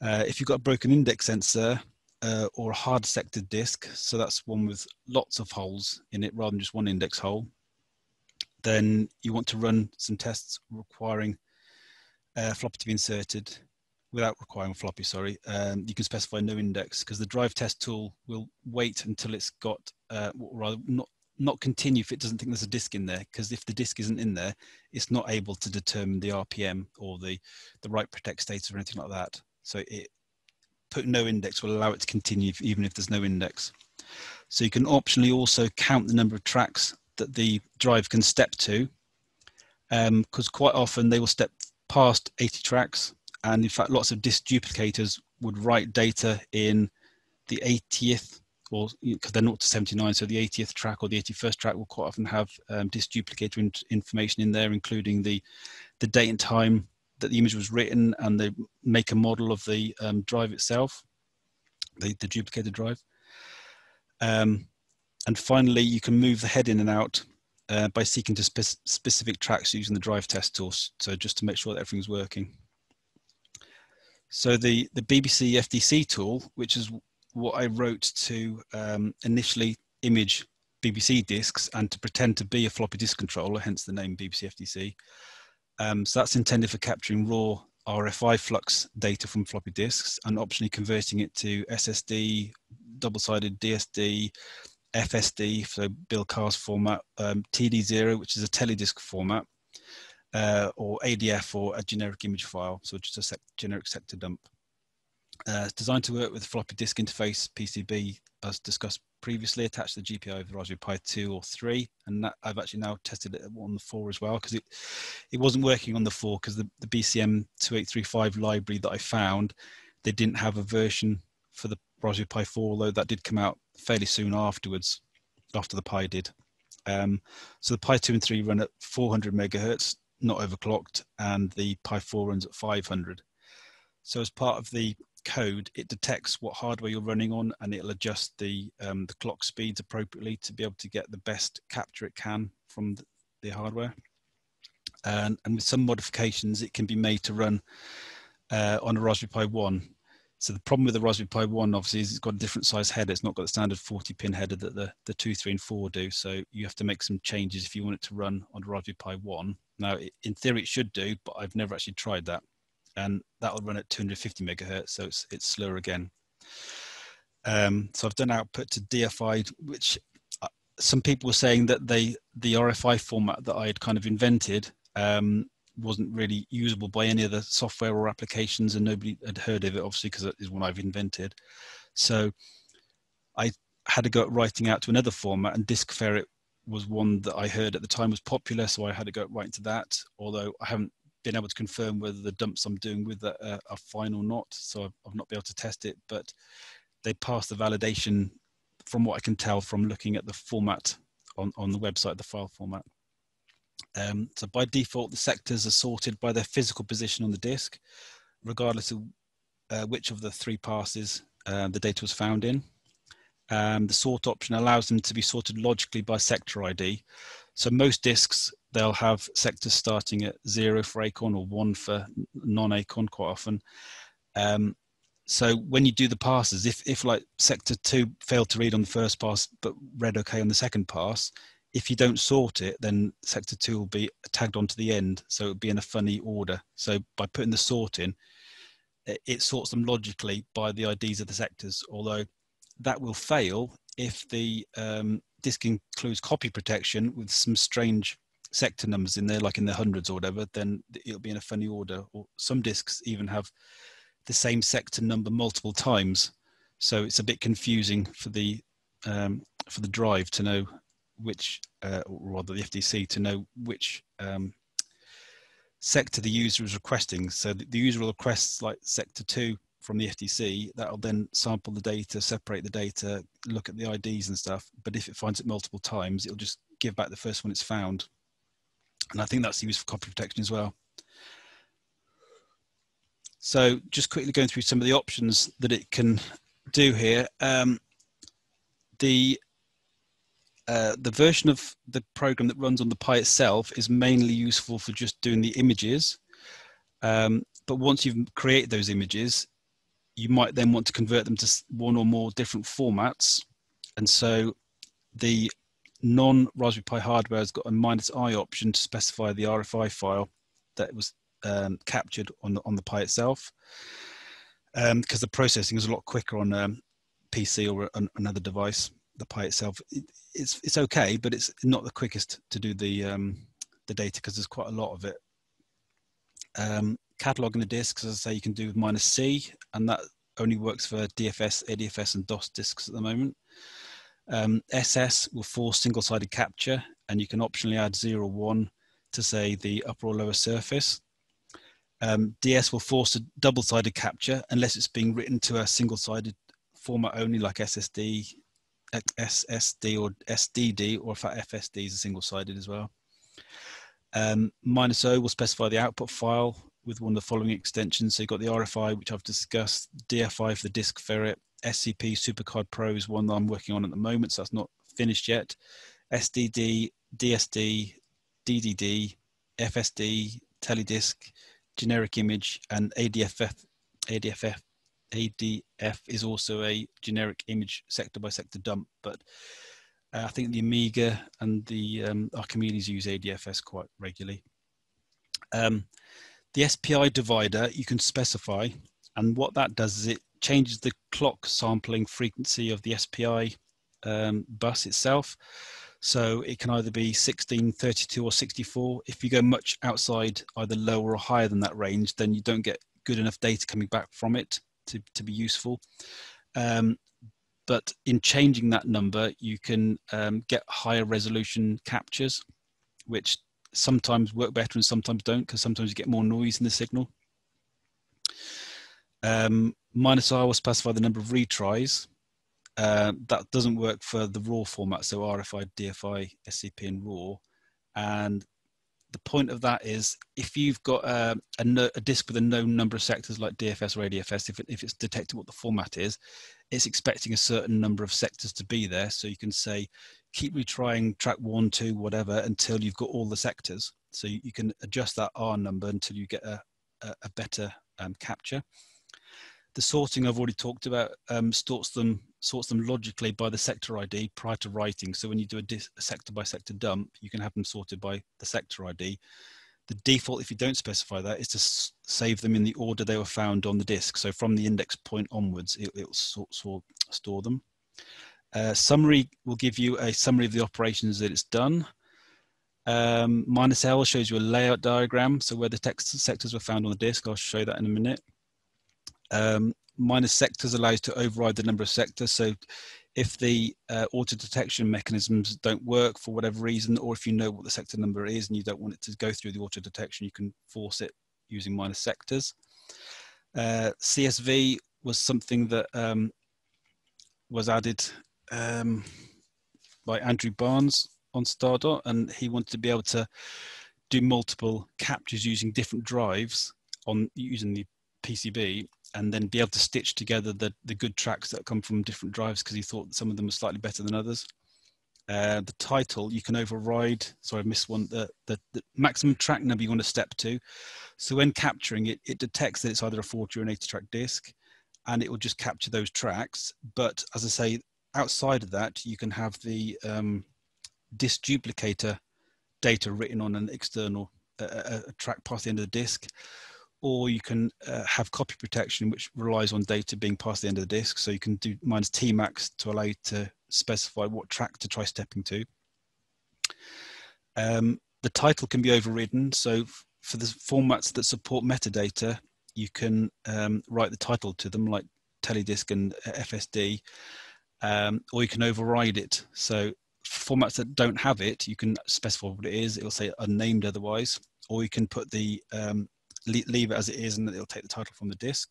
Uh, if you've got a broken index sensor uh, or a hard sector disk, so that's one with lots of holes in it rather than just one index hole, then you want to run some tests requiring uh, floppy to be inserted without requiring floppy, sorry. Um, you can specify no index because the drive test tool will wait until it's got, uh, rather not not continue if it doesn't think there's a disk in there because if the disk isn't in there it's not able to determine the rpm or the the write protect status or anything like that. So it put no index will allow it to continue even if there's no index. So you can optionally also count the number of tracks that the drive can step to because um, quite often they will step past 80 tracks. And in fact lots of disk duplicators would write data in the 80th because they're not to 79 so the 80th track or the 81st track will quite often have um, disk duplicator in information in there including the the date and time that the image was written and the make a model of the um, drive itself the, the duplicated drive. Um, and finally you can move the head in and out uh, by seeking to spe specific tracks using the drive test tools so just to make sure that everything's working. So the the BBC FDC tool which is what I wrote to um, initially image BBC disks and to pretend to be a floppy disk controller, hence the name BBC FDC. Um, so that's intended for capturing raw RFI flux data from floppy disks and optionally converting it to SSD, double-sided DSD, FSD, so Bill Carr's format, um, TD0, which is a teledisk format, uh, or ADF or a generic image file, so just a sec generic sector dump. Uh, it's designed to work with floppy disk interface PCB as discussed previously attached to the GPIO of the Raspberry Pi 2 or 3 and that, I've actually now tested it on the 4 as well because it, it wasn't working on the 4 because the, the BCM 2835 library that I found they didn't have a version for the Raspberry Pi 4 although that did come out fairly soon afterwards after the Pi did. Um, so the Pi 2 and 3 run at 400 megahertz not overclocked and the Pi 4 runs at 500. So as part of the code, it detects what hardware you're running on and it'll adjust the, um, the clock speeds appropriately to be able to get the best capture it can from the, the hardware. And, and, with some modifications, it can be made to run uh, on a Raspberry Pi 1. So the problem with the Raspberry Pi 1 obviously is it's got a different size header. It's not got the standard 40 pin header that the, the 2, 3 and 4 do. So you have to make some changes if you want it to run on a Raspberry Pi 1. Now, in theory, it should do, but I've never actually tried that and that'll run at 250 megahertz, so it's, it's slower again. Um, so I've done output to DFI, which uh, some people were saying that they the RFI format that I had kind of invented um, wasn't really usable by any other software or applications, and nobody had heard of it, obviously, because it is one I've invented. So I had to go writing out to another format, and DiscFerret was one that I heard at the time was popular, so I had to go right into that. Although I haven't been able to confirm whether the dumps I'm doing with are, are fine or not. So I've, I've, not been able to test it, but they passed the validation from what I can tell from looking at the format on, on the website, the file format. Um, so by default, the sectors are sorted by their physical position on the disk, regardless of uh, which of the three passes uh, the data was found in. Um, the sort option allows them to be sorted logically by sector ID. So most disks they'll have sectors starting at zero for acorn or one for non-acorn quite often. Um, so when you do the passes, if, if like sector two failed to read on the first pass but read okay on the second pass, if you don't sort it, then sector two will be tagged onto the end. So it would be in a funny order. So by putting the sort in, it sorts them logically by the IDs of the sectors, although that will fail if the um, disk includes copy protection with some strange sector numbers in there, like in the hundreds or whatever, then it'll be in a funny order. Or some disks even have the same sector number multiple times, so it's a bit confusing for the um, for the drive to know which, uh, or rather the FDC to know which um, sector the user is requesting. So the, the user will request like sector two from the FDC, that'll then sample the data, separate the data, look at the IDs and stuff. But if it finds it multiple times, it'll just give back the first one it's found. And I think that's used for copy protection as well. So just quickly going through some of the options that it can do here. Um, the uh, the version of the program that runs on the Pi itself is mainly useful for just doing the images. Um, but once you've created those images, you might then want to convert them to one or more different formats. And so the non Raspberry Pi hardware has got a minus i option to specify the RFI file that was um, captured on the on the Pi itself, because um, the processing is a lot quicker on um, PC or an, another device. The Pi itself, it, it's it's okay, but it's not the quickest to do the um, the data because there's quite a lot of it. Um, cataloging the disks, as I say, you can do with minus C, and that only works for DFS, ADFS, and DOS disks at the moment. Um, SS will force single-sided capture, and you can optionally add 0, 1 to say the upper or lower surface. Um, DS will force a double-sided capture unless it's being written to a single-sided format only, like SSD, SSD or SDD, or if FSD is a single-sided as well. Um, minus O will specify the output file with one of the following extensions. So you've got the RFI, which I've discussed, DFI for the DiscFerret, SCP SuperCard Pro is one that I'm working on at the moment, so that's not finished yet. SDD, DSD, DDD, FSD, Teledisk, generic image, and ADFF. ADFF ADF is also a generic image sector by sector dump, but uh, I think the Amiga and the um, Archimedes use ADFS quite regularly. Um, the SPI divider you can specify, and what that does is it changes the clock sampling frequency of the SPI um, bus itself. So it can either be 16, 32, or 64. If you go much outside either lower or higher than that range, then you don't get good enough data coming back from it to, to be useful. Um, but in changing that number, you can um, get higher resolution captures, which sometimes work better and sometimes don't, because sometimes you get more noise in the signal. Um, minus R will specify the number of retries. Uh, that doesn't work for the raw format, so RFI, DFI, SCP, and RAW. And the point of that is if you've got a, a, no, a, disk with a known number of sectors like DFS or ADFS, if, it, if it's detected what the format is, it's expecting a certain number of sectors to be there. So you can say, keep retrying track one, two, whatever, until you've got all the sectors. So you, you can adjust that R number until you get a, a, a better um, capture. The sorting I've already talked about um, sorts them sorts them logically by the sector ID prior to writing. So when you do a, a sector by sector dump, you can have them sorted by the sector ID. The default, if you don't specify that, is to save them in the order they were found on the disk. So from the index point onwards, it will sort, sort, store them. Uh, summary will give you a summary of the operations that it's done. Um, minus L shows you a layout diagram, so where the text sectors were found on the disk. I'll show that in a minute. Um, minus sectors allows to override the number of sectors. So if the uh, auto detection mechanisms don't work for whatever reason, or if you know what the sector number is and you don't want it to go through the auto detection, you can force it using minus sectors. Uh, CSV was something that um, was added um, by Andrew Barnes on Stardot, and he wanted to be able to do multiple captures using different drives on using the PCB and then be able to stitch together the, the good tracks that come from different drives because he thought some of them were slightly better than others. Uh, the title you can override. Sorry, I missed one. The, the, the, maximum track number you want to step to. So when capturing it, it detects that it's either a 40 or an 80 track disc, and it will just capture those tracks. But as I say, outside of that, you can have the um, disk duplicator data written on an external uh, track past the end of the disk or you can uh, have copy protection, which relies on data being past the end of the disk. So you can do minus Tmax to allow you to specify what track to try stepping to. Um, the title can be overridden. So for the formats that support metadata, you can um, write the title to them like Teledisk and uh, FSD, um, or you can override it. So formats that don't have it, you can specify what it is. It'll say unnamed otherwise, or you can put the um, leave it as it is and it'll take the title from the disk.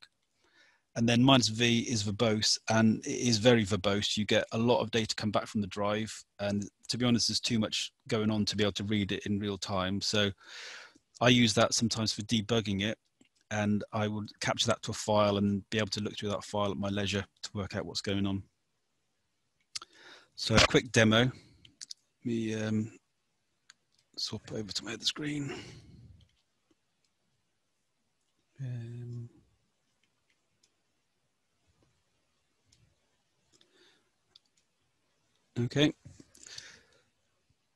And then minus V is verbose and it is very verbose. You get a lot of data come back from the drive. And to be honest, there's too much going on to be able to read it in real time. So I use that sometimes for debugging it and I would capture that to a file and be able to look through that file at my leisure to work out what's going on. So a quick demo. Let me um, swap over to my other screen. Um, okay.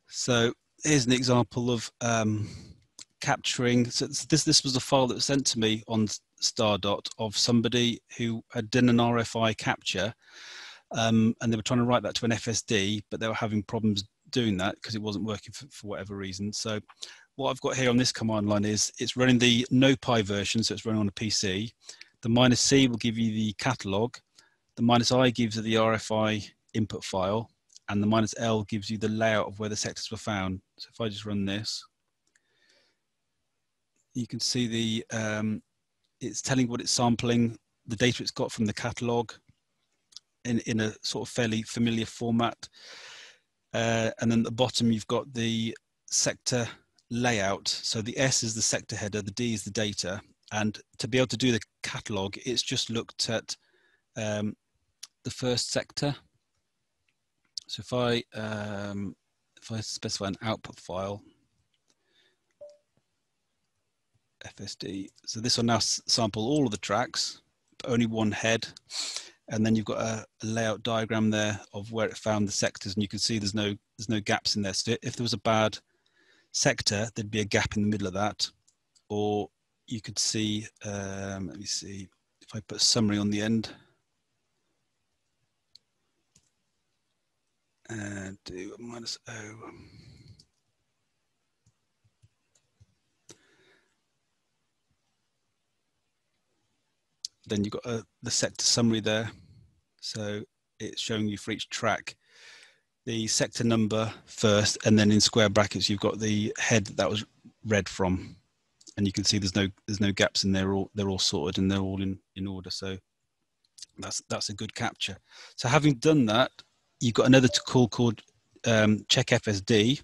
So here's an example of um, capturing. So this this was a file that was sent to me on Stardot of somebody who had done an RFI capture, um, and they were trying to write that to an FSD, but they were having problems doing that because it wasn't working for, for whatever reason. So what I've got here on this command line is it's running the NoPi version, so it's running on a PC. The minus C will give you the catalog. The minus I gives you the RFI input file, and the minus L gives you the layout of where the sectors were found. So if I just run this, you can see the um, it's telling what it's sampling, the data it's got from the catalog in, in a sort of fairly familiar format. Uh, and then at the bottom, you've got the sector layout. So the S is the sector header, the D is the data. And to be able to do the catalog, it's just looked at um, the first sector. So if I, um, if I specify an output file, FSD. So this will now sample all of the tracks, only one head. And then you've got a, a, layout diagram there of where it found the sectors, and you can see there's no there's no gaps in there. So if there was a bad sector, there'd be a gap in the middle of that, or you could see. Um, let me see if I put summary on the end. And do minus O. then you've got a, uh, the sector summary there. So it's showing you for each track the sector number first, and then in square brackets you've got the head that, was read from, and you can see there's no there's no gaps in there. All they're all sorted and they're all in in order. So that's that's a good capture. So having done that, you've got another call called um, check FSD,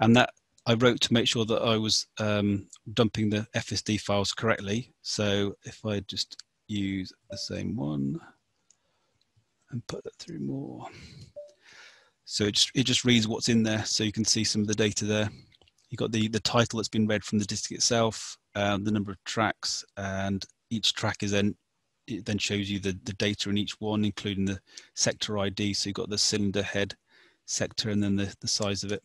and that I wrote to make sure that I was um, dumping the FSD files correctly. So if I just use the same one and put that through more. So it just, it just reads what's in there. So you can see some of the data there. You've got the, the title that's been read from the disk itself, uh, the number of tracks, and each track is then, it then shows you the, the data in each one, including the sector ID. So you've got the cylinder head sector and then the, the size of it.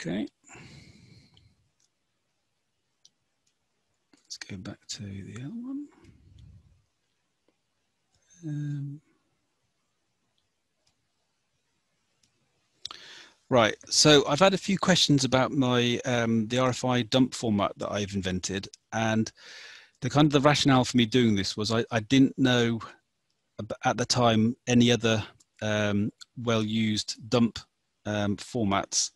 Okay. Let's go back to the other one. Um, right, so I've had a few questions about my um, the RFI dump format that I've invented, and the kind of the rationale for me doing this was I, I didn't know at the time any other um, well-used dump um, formats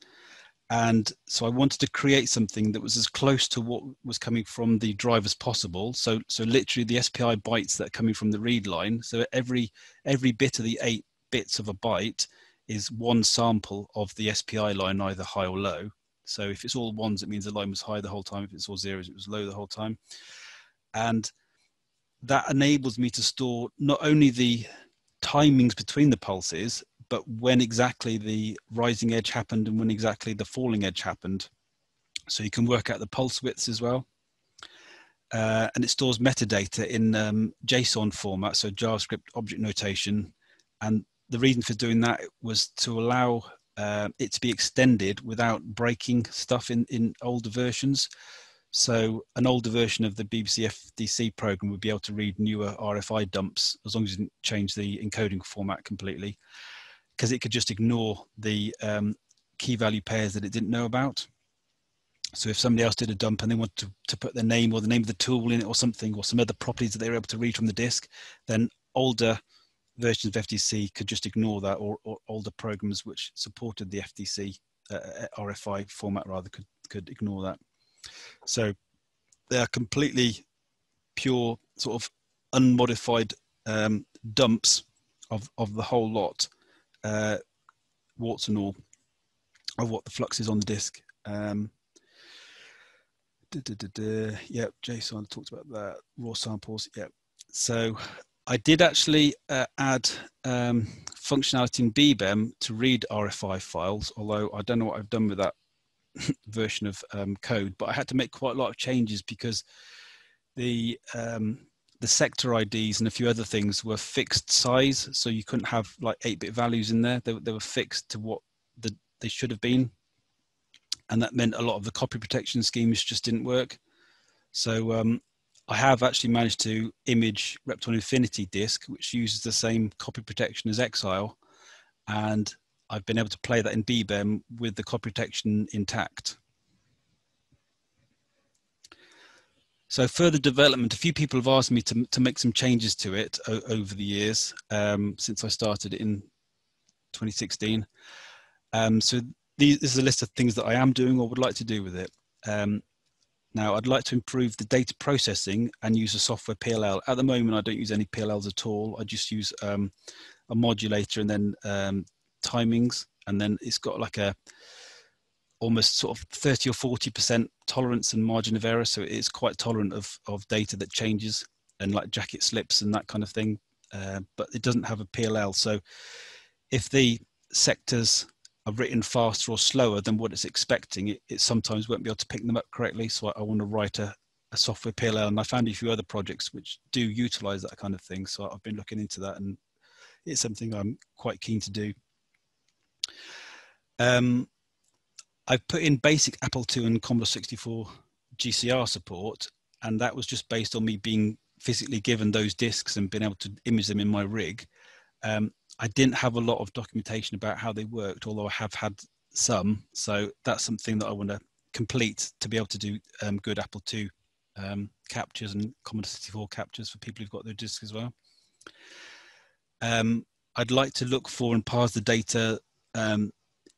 and so I wanted to create something that was as close to what was coming from the drive as possible. So, so literally the SPI bytes that are coming from the read line. So every every bit of the eight bits of a byte is one sample of the SPI line, either high or low. So if it's all ones, it means the line was high the whole time. If it's all zeros, it was low the whole time. And that enables me to store not only the timings between the pulses, but when exactly the rising edge happened and when exactly the falling edge happened. So you can work out the pulse widths as well. Uh, and it stores metadata in um, JSON format, so JavaScript object notation. And the reason for doing that was to allow uh, it to be extended without breaking stuff in, in older versions. So an older version of the BBC FDC program would be able to read newer RFI dumps as long as you didn't change the encoding format completely because it could just ignore the um, key value pairs that it didn't know about. So if somebody else did a dump and they wanted to, to put their name or the name of the tool in it or something or some other properties that they were able to read from the disk, then older versions of FDC could just ignore that, or, or older programs which supported the FDC uh, uh RFI format rather could could ignore that. So they are completely pure, sort of unmodified um, dumps of of the whole lot, uh, warts and all, of what the flux is on the disk. Um, Yep, JSON talked about that. Raw samples. Yep. So I did actually uh, add um, functionality in BeebEm to read RFI files, although I don't know what I've done with that version of um, code, but I had to make quite a lot of changes because the um, the sector IDs and a few other things were fixed size, so you couldn't have like 8-bit values in there. They, they were fixed to what the, they should have been, and that meant a lot of the copy protection schemes just didn't work. So um, I have actually managed to image Repton Infinity disk, which uses the same copy protection as Exile, and I've been able to play that in BeebEm with the copy protection intact. So further development, a few people have asked me to, to make some changes to it over the years um, since I started in 2016. Um, so these, this is a list of things that I am doing or would like to do with it. Um, now, I'd like to improve the data processing and use a software PLL. At the moment, I don't use any PLLs at all. I just use um, a modulator and then um, timings, and then it's got like a almost sort of 30 or 40% tolerance and margin of error. So it's quite tolerant of, of data that changes and like jacket slips and that kind of thing. Uh, but it doesn't have a PLL. So if the sectors are written faster or slower than what it's expecting, it, it sometimes won't be able to pick them up correctly. So I, I want to write a, a, software PLL, and I found a few other projects which do utilize that kind of thing. So I've been looking into that, and it's something I'm quite keen to do. Um, I've put in basic Apple II and Commodore 64 GCR support, and that was just based on me being physically given those disks and being able to image them in my rig. Um, I didn't have a lot of documentation about how they worked, although I have had some. So that's something that I want to complete to be able to do um, good Apple II um, captures and Commodore 64 captures for people who've got their discs as well. Um, I'd like to look for and parse the data um,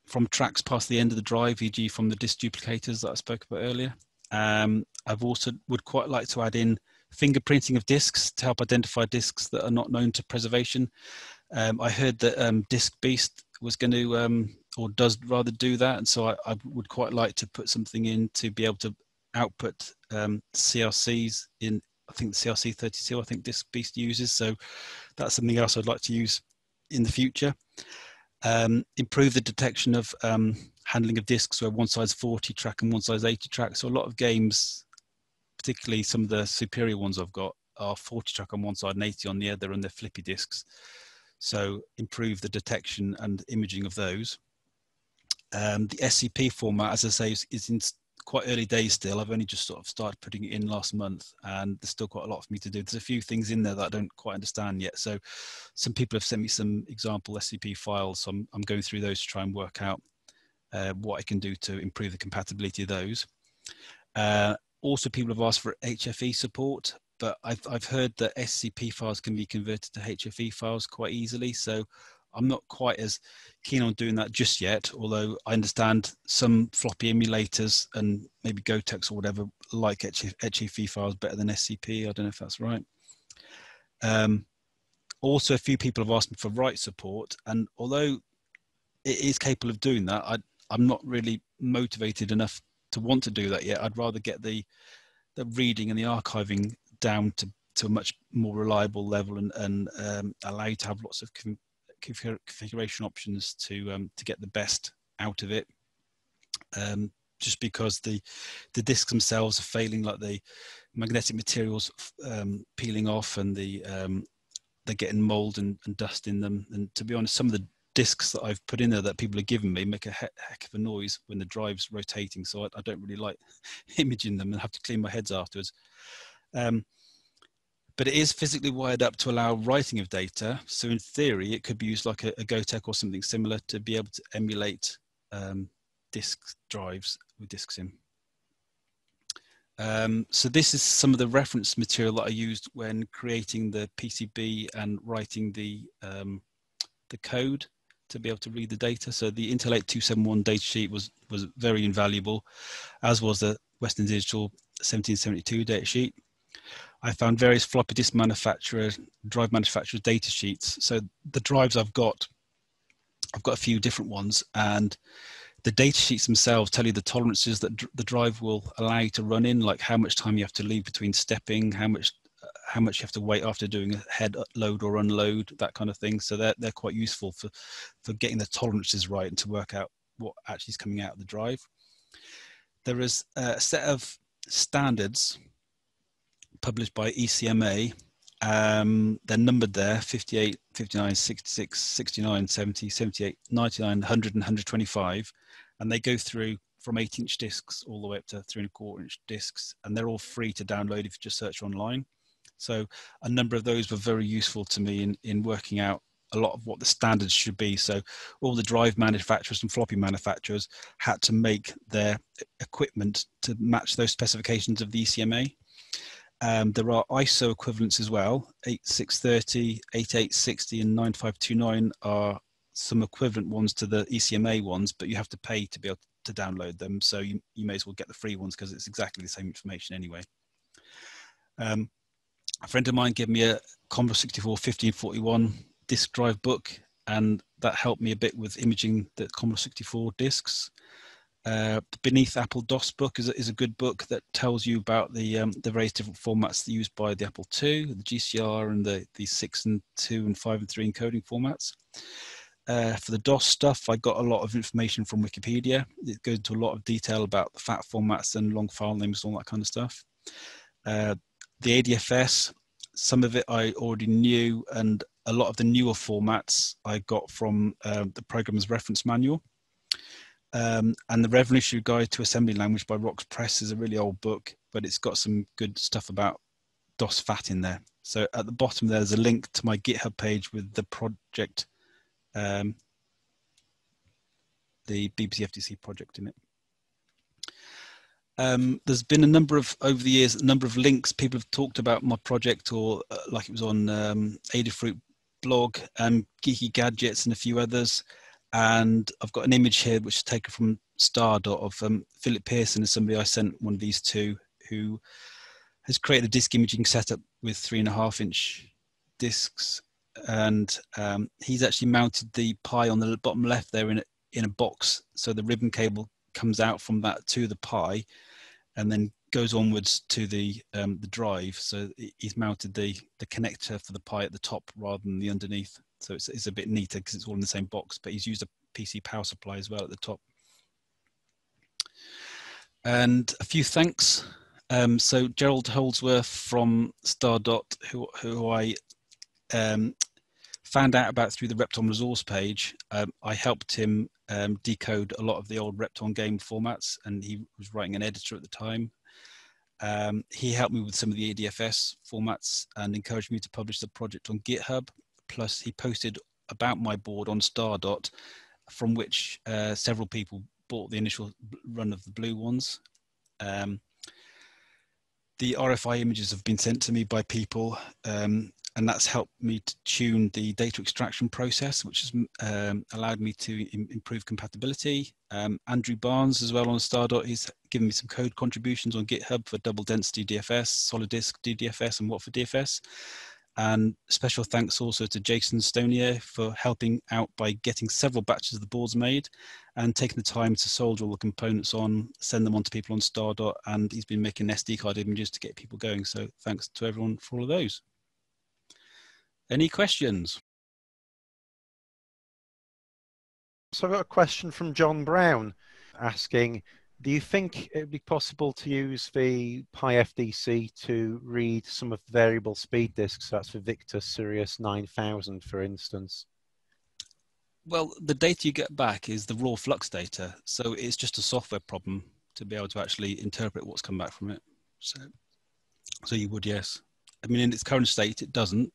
from tracks past the end of the drive, e.g. from the disk duplicators that I spoke about earlier. Um, I've also would quite like to add in fingerprinting of disks to help identify disks that are not known to preservation. Um, I heard that um, Disk Beast was going to, um, or does rather do that, and so I, I, would quite like to put something in to be able to output um, CRCs in. I think the CRC 32. I think Disk Beast uses. So that's something else I'd like to use in the future. Um, improve the detection of um, handling of disks where one size 40 track and one size 80 track. So a lot of games, particularly some of the superior ones I've got, are 40 track on one side and 80 on the other, and they're flippy disks. So improve the detection and imaging of those. Um, the SCP format, as I say, is, is, in quite early days still. I've only just sort of started putting it in last month, and there's still quite a lot for me to do. There's a few things in there that I don't quite understand yet. So some people have sent me some example SCP files. So I'm, I'm going through those to try and work out uh, what I can do to improve the compatibility of those. Uh, also, people have asked for HFE support but I've, I've heard that SCP files can be converted to HFE files quite easily. So I'm not quite as keen on doing that just yet, although I understand some floppy emulators and maybe Goteks or whatever like HFE files better than SCP. I don't know if that's right. Um, also, a few people have asked me for write support, and although it is capable of doing that, I, I'm not really motivated enough to want to do that yet. I'd rather get the the reading and the archiving down to, to a much more reliable level and, and um, allow you to have lots of configuration options to um, to get the best out of it. Um, just because the the discs themselves are failing, like the magnetic materials um, peeling off and the um, they're getting mold and, and, dust in them. And to be honest, some of the discs that I've put in there that people have given me make a heck of a noise when the drive's rotating. So I, I don't really like imaging them and have to clean my heads afterwards. Um, but it is physically wired up to allow writing of data. So in theory, it could be used like a, a Gotek or something similar to be able to emulate um, disk drives with DiskSim. Um, so this is some of the reference material that I used when creating the PCB and writing the um, the code to be able to read the data. So the Intel 271 datasheet was was very invaluable, as was the Western Digital 1772 datasheet. I found various floppy disk manufacturer, drive manufacturers data sheets. So the drives I've got, I've got a few different ones, and the data sheets themselves tell you the tolerances that the drive will allow you to run in, like how much time you have to leave between stepping, how much how much you have to wait after doing a head load or unload, that kind of thing. So they're they're quite useful for for getting the tolerances right and to work out what actually is coming out of the drive. There is a set of standards published by ECMA. Um, they're numbered there 58, 59, 66, 69, 70, 78, 99, 100, and 125. And they go through from 8 inch discs all the way up to three and a quarter inch discs. And they're all free to download if you just search online. So a number of those were very useful to me in, in working out a lot of what the standards should be. So all the drive manufacturers and floppy manufacturers had to make their equipment to match those specifications of the ECMA. Um, there are ISO equivalents as well. 8630, 8860, and 9529 are some equivalent ones to the ECMA ones, but you have to pay to be able to download them. So you, you may as well get the free ones because it's exactly the same information anyway. Um, a friend of mine gave me a Commodore 64 1541 disk drive book, and that helped me a bit with imaging the Commodore 64 disks. Uh, Beneath Apple DOS book is a, is a good book that tells you about the um, the various different formats used by the Apple II, the GCR, and the the six and two and five and three encoding formats. Uh, for the DOS stuff, I got a lot of information from Wikipedia. It goes into a lot of detail about the FAT formats and long file names, and all that kind of stuff. Uh, the ADFS, some of it I already knew, and a lot of the newer formats I got from uh, the programmer's reference manual. Um, and the Revolutionary Guide to Assembly Language by Wrox Press is a really old book, but it's got some good stuff about DOS FAT in there. So at the bottom there's a link to my GitHub page with the project, um, the BBC FDC project in it. Um, there's been a number of over the years, a number of links people have talked about my project, or uh, like it was on um, Adafruit blog, um, Geeky Gadgets, and a few others and I've got an image here which is taken from Stardot of um, Philip Pearson is somebody I sent one of these to who has created a disk imaging setup with three and a half inch discs. And um, he's actually mounted the Pi on the bottom left there in a, in a box. So the ribbon cable comes out from that to the Pi and then goes onwards to the um, the drive. So he's mounted the the connector for the Pi at the top rather than the underneath so it's, it's a bit neater because it's all in the same box, but he's used a PC power supply as well at the top. And a few thanks. Um, so Gerald Holdsworth from Stardot, who, who I um, found out about through the Repton resource page. Um, I helped him um, decode a lot of the old Repton game formats, and he was writing an editor at the time. Um, he helped me with some of the ADFS formats and encouraged me to publish the project on GitHub plus he posted about my board on Stardot, from which uh, several people bought the initial run of the blue ones. Um, the RFI images have been sent to me by people, um, and that's helped me to tune the data extraction process, which has um, allowed me to Im improve compatibility. Um, Andrew Barnes, as well on Stardot, he's given me some code contributions on GitHub for double density DFS, Solidisk DDFS, and Watford DFS. And special thanks also to Jason Stonier for helping out by getting several batches of the boards made and taking the time to solder all the components on, send them on to people on Stardot, and he's been making SD card images to get people going. So thanks to everyone for all of those. Any questions? So I've got a question from John Brown asking, do you think it would be possible to use the PyFDC to read some of the variable speed disks? That's for Victor Sirius 9000, for instance. Well, the data you get back is the raw flux data, so it's just a software problem to be able to actually interpret what's come back from it. So, so you would, yes. I mean, in its current state, it doesn't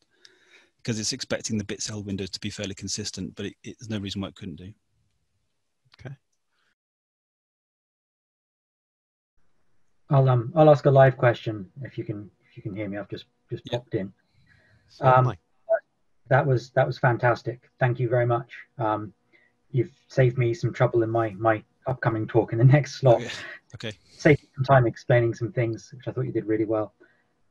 because it's expecting the bit cell windows to be fairly consistent, but it, it, there's no reason why it couldn't do. I'll um I'll ask a live question if you can if you can hear me. I've just just Yep. popped in. Certainly. That was that was fantastic. Thank you very much. Um, you've saved me some trouble in my my upcoming talk in the next slot. Okay. okay. Saved some time explaining some things, which I thought you did really well.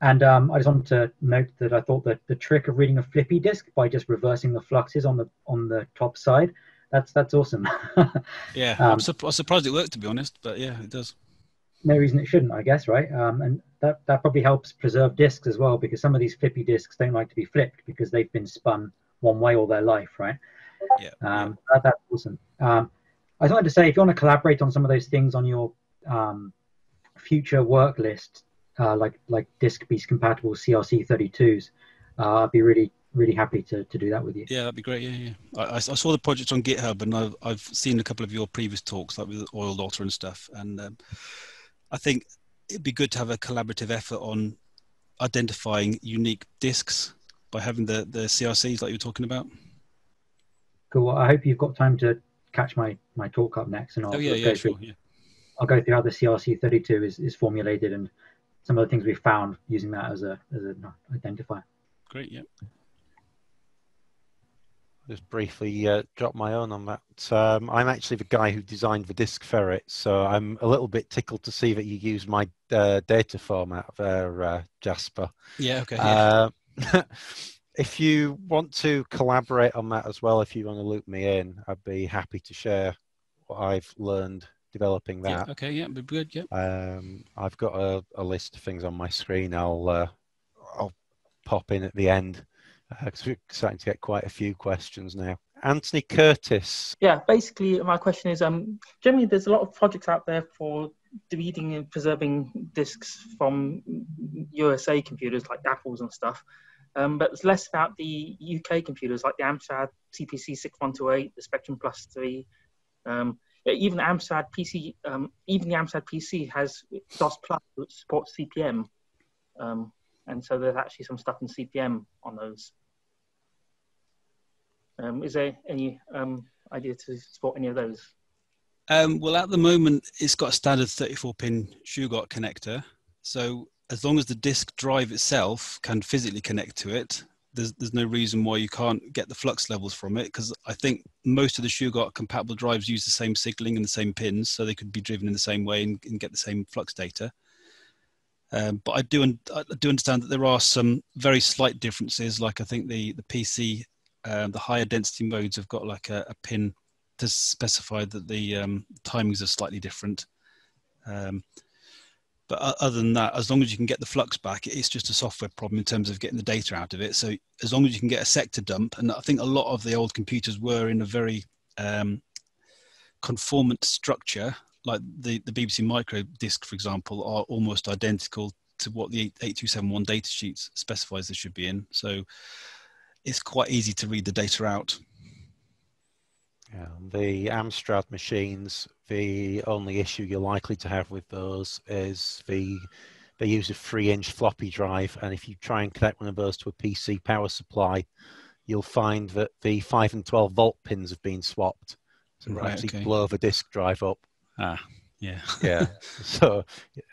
And um, I just wanted to note that I thought that the trick of reading a flippy disk by just reversing the fluxes on the on the top side, that's that's awesome. Yeah, Um, I'm, surp- I'm surprised it worked to be honest, but yeah, it does. No reason it shouldn't, I guess, right? Um, and that, that probably helps preserve disks as well, because some of these flippy disks don't like to be flipped because they've been spun one way all their life, right? Yeah. Um, that, that's awesome. Um, I just wanted to say, if you want to collaborate on some of those things on your um, future work list, uh, like like disk-based compatible CRC32s, uh, I'd be really really happy to, to do that with you. Yeah, that'd be great. Yeah, yeah. I, I, I saw the project on GitHub, and I've I've seen a couple of your previous talks, like with Oil Daughter and stuff. And um, I think it'd be good to have a collaborative effort on identifying unique disks by having the the CRCs like you were talking about. Cool. Well, I hope you've got time to catch my my talk up next, and I'll Oh yeah, go yeah, through sure. Yeah. I'll go through how the CRC32 is, is formulated and some of the things we found using that as a as an identifier. Great. Yeah. Just briefly uh, drop my own on that. Um, I'm actually the guy who designed the DiscFerret, so I'm a little bit tickled to see that you use my uh, data format there, uh, Jasper. Yeah. Okay. Yeah. Uh, if you want to collaborate on that as well, if you want to loop me in, I'd be happy to share what I've learned developing yeah. that. Okay. Yeah. Be good. Yeah. Um, I've got a, a list of things on my screen. I'll uh, I'll pop in at the end because we're starting to get quite a few questions now. Anthony Curtis. Yeah, basically, my question is um, generally, there's a lot of projects out there for deleting and preserving disks from USA computers like Apple's and stuff. Um, but it's less about the UK computers like the Amstrad CPC 6128, the Spectrum Plus 3. Um, even the Amstrad PC, um, even the Amstrad PC has DOS Plus, which supports CPM. Um, and so there's actually some stuff in CPM on those. Um, is there any um, idea to support any of those? Um, well, at the moment, it's got a standard 34-pin Shugart connector. So as long as the disk drive itself can physically connect to it, there's there's no reason why you can't get the flux levels from it. Because I think most of the Shugart compatible drives use the same signaling and the same pins, so they could be driven in the same way and, and get the same flux data. Um, but I do I do understand that there are some very slight differences. Like I think the the PC, uh, the higher density modes have got like a, a pin to specify that the um, timings are slightly different. Um, but other than that, as long as you can get the flux back, it's just a software problem in terms of getting the data out of it. So as long as you can get a sector dump, and I think a lot of the old computers were in a very um, conformant structure, like the, the BBC micro disk, for example, are almost identical to what the 8271 data sheets specifies they should be in. So it's quite easy to read the data out. Yeah, the Amstrad machines, the only issue you're likely to have with those is the they use a three inch floppy drive, and if you try and connect one of those to a PC power supply, you'll find that the 5 and 12 volt pins have been swapped. So Right, actually okay. blow the disk drive up. Ah, yeah. Yeah. so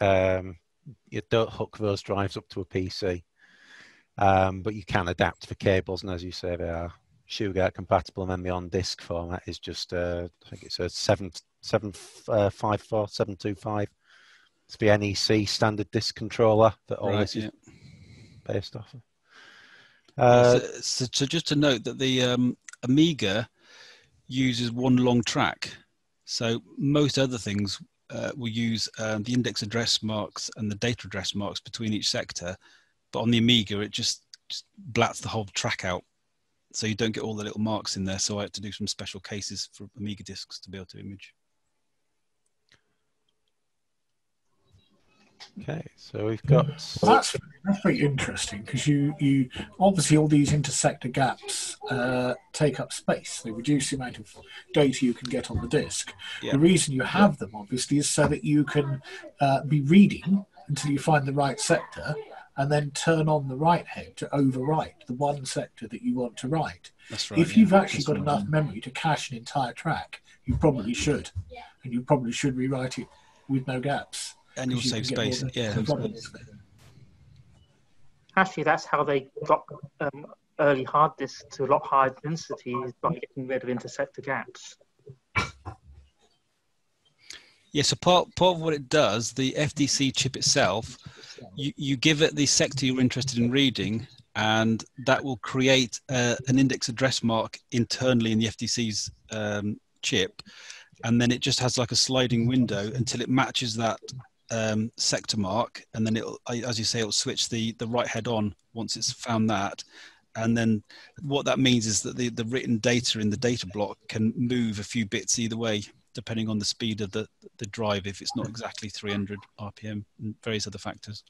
um, you don't hook those drives up to a PC. Um, but you can adapt for cables, and as you say, they are Shugart compatible, and then the on disk format is just uh, I think it's a seven seven uh, five four seven two five. It's the NEC standard disk controller that all Right, this is yeah. based off of. Uh, so, so, so just to note that the um, Amiga uses one long track. So most other things uh, will use um, the index address marks and the data address marks between each sector, but on the Amiga it just, just blats the whole track out, so you don't get all the little marks in there. So I had to do some special cases for Amiga disks to be able to image. okay, so we've got Well, that's that's very interesting because you you obviously all these intersector gaps uh, take up space. They reduce the amount of data you can get on the disk. Yeah. The reason you have them obviously is so that you can uh, be reading until you find the right sector, and then turn on the write head to overwrite the one sector that you want to write. That's right. if yeah. you've actually That's got right. enough memory to cache an entire track, you probably should, and you probably should rewrite it with no gaps. And you'll save can get more space. data Yeah. per floppy disk. Actually, that's how they got um, early hard disks to a lot higher densities by getting rid of intersector gaps. Yeah, so part part of what it does, the FDC chip itself, you, you give it the sector you're interested in reading, and that will create uh, an index address mark internally in the FDC's um, chip, and then it just has like a sliding window until it matches that um, sector mark, and then it'll, as you say, it'll switch the the right head on once it's found that. And then what that means is that the, the written data in the data block can move a few bits either way, depending on the speed of the, the drive, if it's not exactly 300 RPM and various other factors.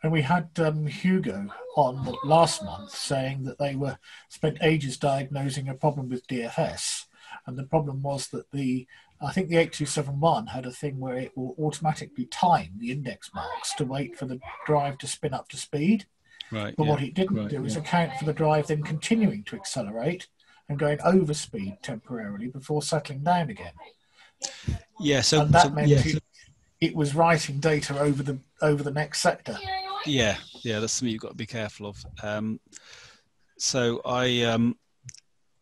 And we had um, Hugo on last month saying that they were spent ages diagnosing a problem with DFS, and the problem was that the I think the 8271 had a thing where it will automatically time the index marks to wait for the drive to spin up to speed. Right. But yeah. what it didn't right, do is yeah. account for the drive then continuing to accelerate and going over speed temporarily before settling down again. Yeah. So, and that so- meant yeah, it, it was writing data over the over the next sector. yeah, yeah, that's something you've got to be careful of. Um, so I, um,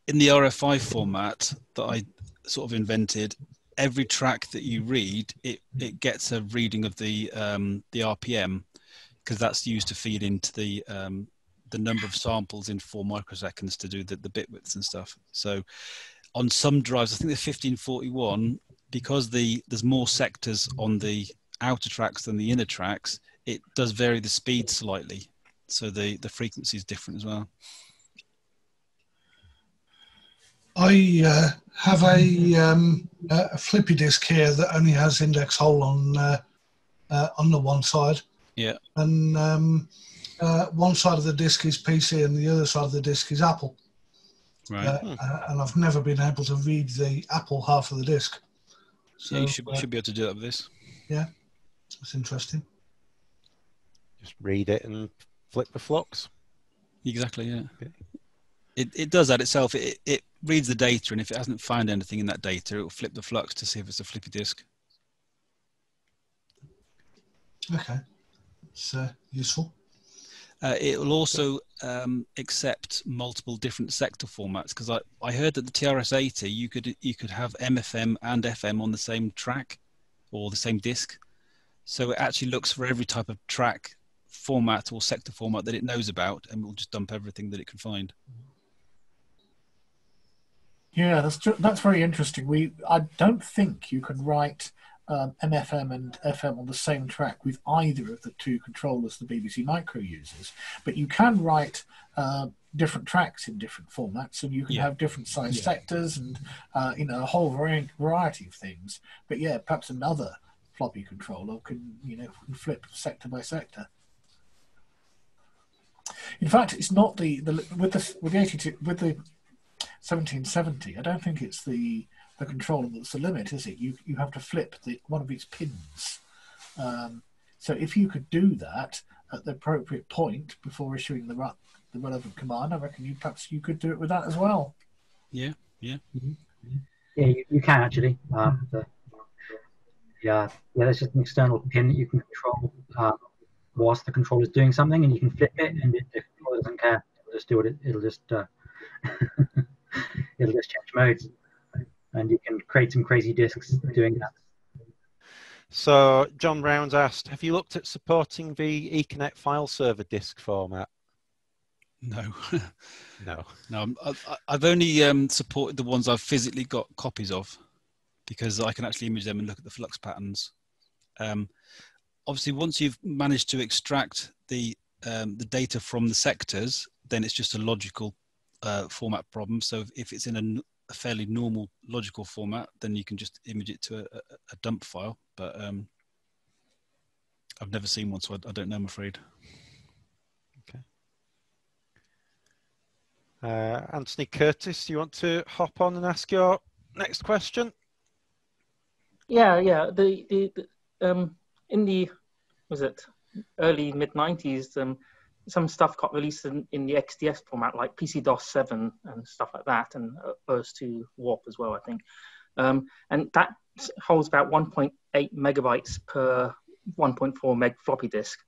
in the RFI format that I sort of invented, every track that you read, it, it gets a reading of the um, the RPM because that's used to feed into the um, the number of samples in four microseconds to do the, the bit widths and stuff. So on some drives, I think the 1541, because the there's more sectors on the outer tracks than the inner tracks, it does vary the speed slightly. So the, the frequency is different as well. I uh, have a, um, a flippy disk here that only has index hole on uh, uh, on the one side. Yeah. And um, uh, one side of the disk is PC and the other side of the disk is Apple. Right. Uh, uh, and I've never been able to read the Apple half of the disk. So yeah, you should, uh, should be able to do that with this. Yeah, that's interesting. Just read it and flip the flux. Exactly, yeah. Okay. It, it does that itself. It, it reads the data, and if it hasn't found anything in that data, it will flip the flux to see if it's a flippy disk. Okay. It's uh, useful. Uh, it will also um, accept multiple different sector formats because I, I heard that the TRS-80 you could you could have MFM and FM on the same track or the same disk, so it actually looks for every type of track format or sector format that it knows about, and will just dump everything that it can find. Yeah, that's that's very interesting. We I don't think you can write um, MFM and FM on the same track with either of the two controllers the BBC Micro uses, but you can write uh, different tracks in different formats, and you can Yeah. have different size Yeah. sectors and uh, you know a whole variety of things. But yeah, perhaps another floppy controller can you know can flip sector by sector. In fact, it's not the, the with the with the 82 with the 1770. I don't think it's the the controller that's the limit, is it? You you have to flip the one of its pins. Um, so if you could do that at the appropriate point before issuing the ru- the relevant command, I reckon you perhaps you could do it with that as well. Yeah, yeah. Yeah, you, you can actually. Um, the, yeah, yeah. There's just an external pin that you can control um, whilst the controller is doing something, and you can flip it, and it, the controller doesn't care. It'll just do it. It'll just uh, it'll just change modes, and you can create some crazy disks doing that. So John Brown's asked, have you looked at supporting the Ethernet file server disk format? No, No. no. I'm- I- I- I've only um, supported the ones I've physically got copies of because I can actually image them and look at the flux patterns. Um, obviously, once you've managed to extract the um, the data from the sectors, then it's just a logical uh, format problem. So if- if it's in a, n- a fairly normal logical format, then you can just image it to a, a, a dump file. But um, I've never seen one, so I, I don't know. I'm afraid. Uh, Anthony Curtis, do you want to hop on and ask your next question? Yeah, yeah. The the, the um in the was it early mid '90s, um, some stuff got released in, in the XDF format, like PC DOS 7 and stuff like that, and uh, OS2 Warp as well, I think. um, and that holds about 1.8 megabytes per 1.4 meg floppy disk.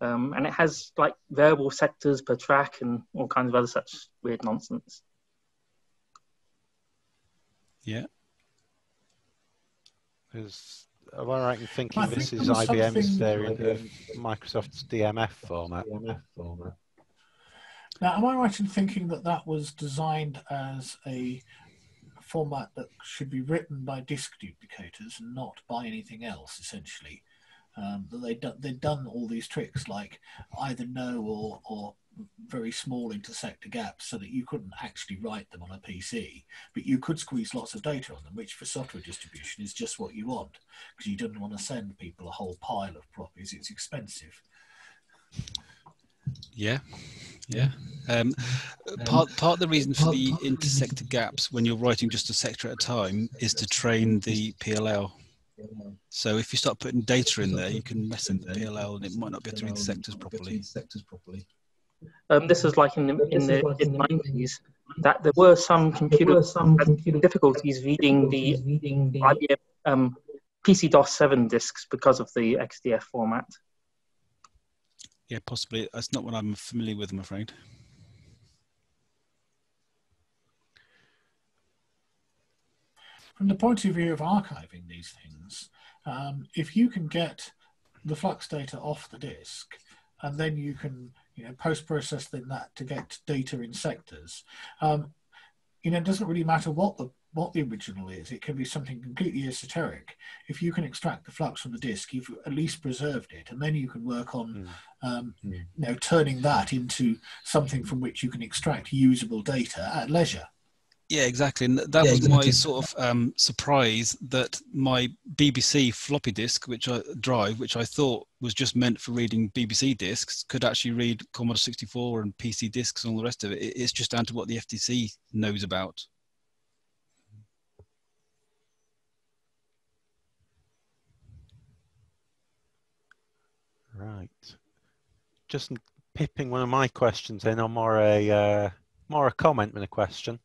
Um, and it has like variable sectors per track and all kinds of other such weird nonsense. Yeah. Is, am I right in thinking I this think is IBM's something- variant of Microsoft's DMF format? Now, am I right in thinking that that was designed as a format that should be written by disk duplicators and not by anything else, essentially? Um, that they'd, done, they'd done all these tricks like either no or, or very small intersector gaps so that you couldn't actually write them on a PC, but you could squeeze lots of data on them, which for software distribution is just what you want because you don't want to send people a whole pile of copies. It's expensive. Yeah, yeah. Um, part part of the reason for the intersector gaps when you're writing just a sector at a time is to train the PLL. So if you start putting data in there, you can mess in the PLL and it might not be able to read the sectors properly. Um, this was like in the in the in the 90s that there were some computer some difficulties reading the IBM um, PC DOS 7 disks because of the XDF format. Yeah, possibly. That's not what I'm familiar with, I'm afraid. From the point of view of archiving these things, um, if you can get the flux data off the disk and then you can you know, post-process then that to get data in sectors, um, you know, it doesn't really matter what the what the original is. It can be something completely esoteric. If you can extract the flux from the disk, you've at least preserved it, and then you can work on, Mm. um, you know, turning that into something from which you can extract usable data at leisure. Yeah, exactly. And that Yeah, was my sort of um, surprise that my BBC floppy disk, which I drive, which I thought was just meant for reading BBC disks, could actually read Commodore 64 and PC disks and all the rest of it. It- It's just down to what the FDC knows about. Right. Just pipping one of my questions in, or more a uh, more a comment than a question.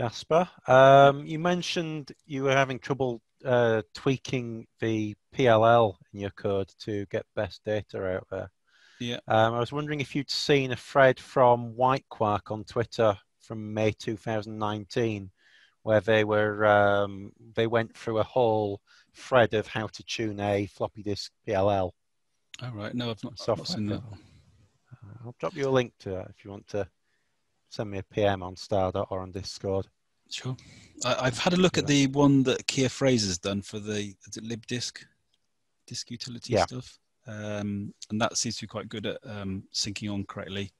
Jasper, um, you mentioned you were having trouble uh, tweaking the PLL in your code to get best data out there. Yeah. Um, I was wondering if you'd seen a thread from whitequark on Twitter from May 2019, where they were um, they went through a whole thread of how to tune a floppy disk PLL. All right. No, I've not, I've not Software seen that. I'll drop you a link to that if you want to send me a PM on Stardot or on Discord. Sure. I, I've had a look at the one that Keir Fraser's done for the libdisk, disk utility Yeah. stuff, um, and that seems to be quite good at um, syncing on correctly.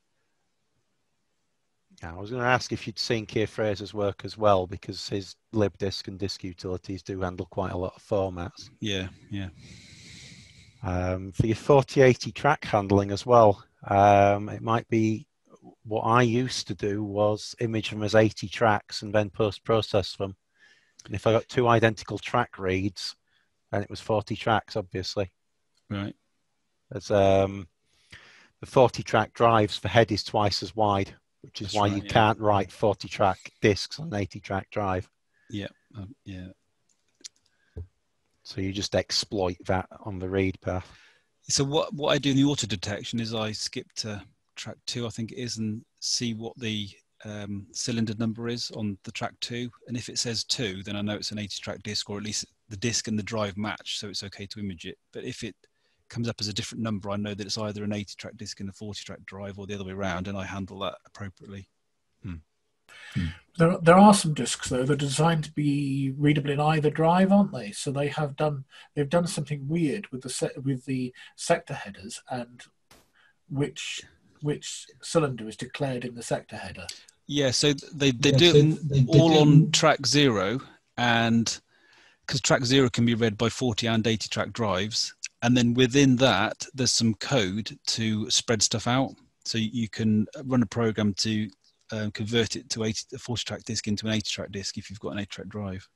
Yeah, I was going to ask if you'd seen Keir Fraser's work as well, because his libdisk and disk utilities do handle quite a lot of formats. Yeah, yeah. Um, for your 4080 track handling as well, um, it might be what I used to do was image them as 80 tracks and then post process them. And if I got two identical track reads, then it was 40 tracks, obviously. Right. As um, the 40 track drives, the head is twice as wide, which is That's why right, you yeah. can't write 40 track discs on an 80 track drive. Um, yeah. So you just exploit that on the read path. So what what I do in the auto detection is I skip to track two, I think it is, and see what the um, cylinder number is on the track two. And if it says two, then I know it's an 80 track disc, or at least the disc and the drive match, so it's okay to image it. But if it comes up as a different number, I know that it's either an 80 track disc and a 40 track drive, or the other way around, and I handle that appropriately. There, there are some disks though that are designed to be readable in either drive, aren't they? So they have done they've done something weird with the set with the sector headers and which which cylinder is declared in the sector header. Yeah, so they, they Yeah, do so they- they all do- on track zero, and because track zero can be read by 40 and 80 track drives, and then within that, there's some code to spread stuff out. So you can run a program to um, convert it to 80, a 40 track disk into an 80 track disk if you've got an 8 track drive.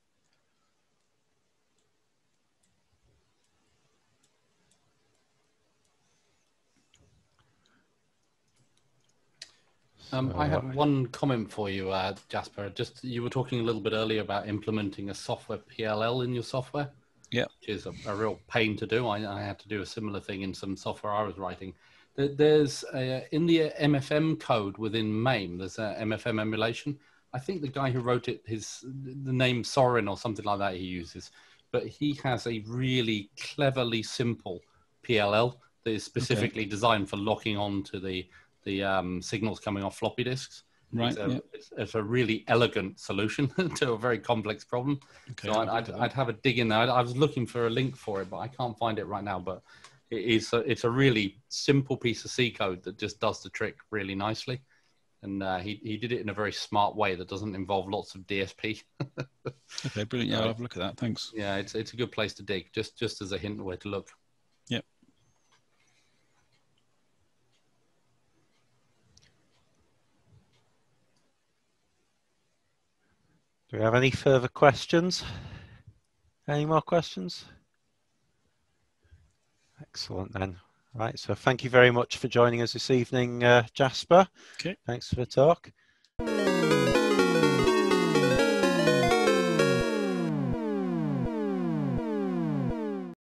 Um, So, I have one comment for you, uh, Jasper. Just you were talking a little bit earlier about implementing a software PLL in your software. Yeah. Which is a, a real pain to do. I, I had to do a similar thing in some software I was writing. There- There's a, in the MFM code within MAME. There's a MFM emulation. I think the guy who wrote it, his the name Soren or something like that he uses, but he has a really cleverly simple PLL that is specifically designed for locking on to the the um, signals coming off floppy disks. Right. It's a, yeah. it's, it's a really elegant solution to a very complex problem. Okay. So I'd, I'd, I'd have a dig in there. I, I was looking for a link for it, but I can't find it right now. But it is a, it's a really simple piece of C code that just does the trick really nicely. And uh, he, he did it in a very smart way that doesn't involve lots of DSP. Okay, brilliant. Yeah, I'll have a look at that. Thanks. yeah, it's it's a good place to dig. Just just as a hint where to look. Do we have any further questions? Any more questions? Excellent then. Right, so thank you very much for joining us this evening, uh, Jasper. Okay. Thanks for the talk.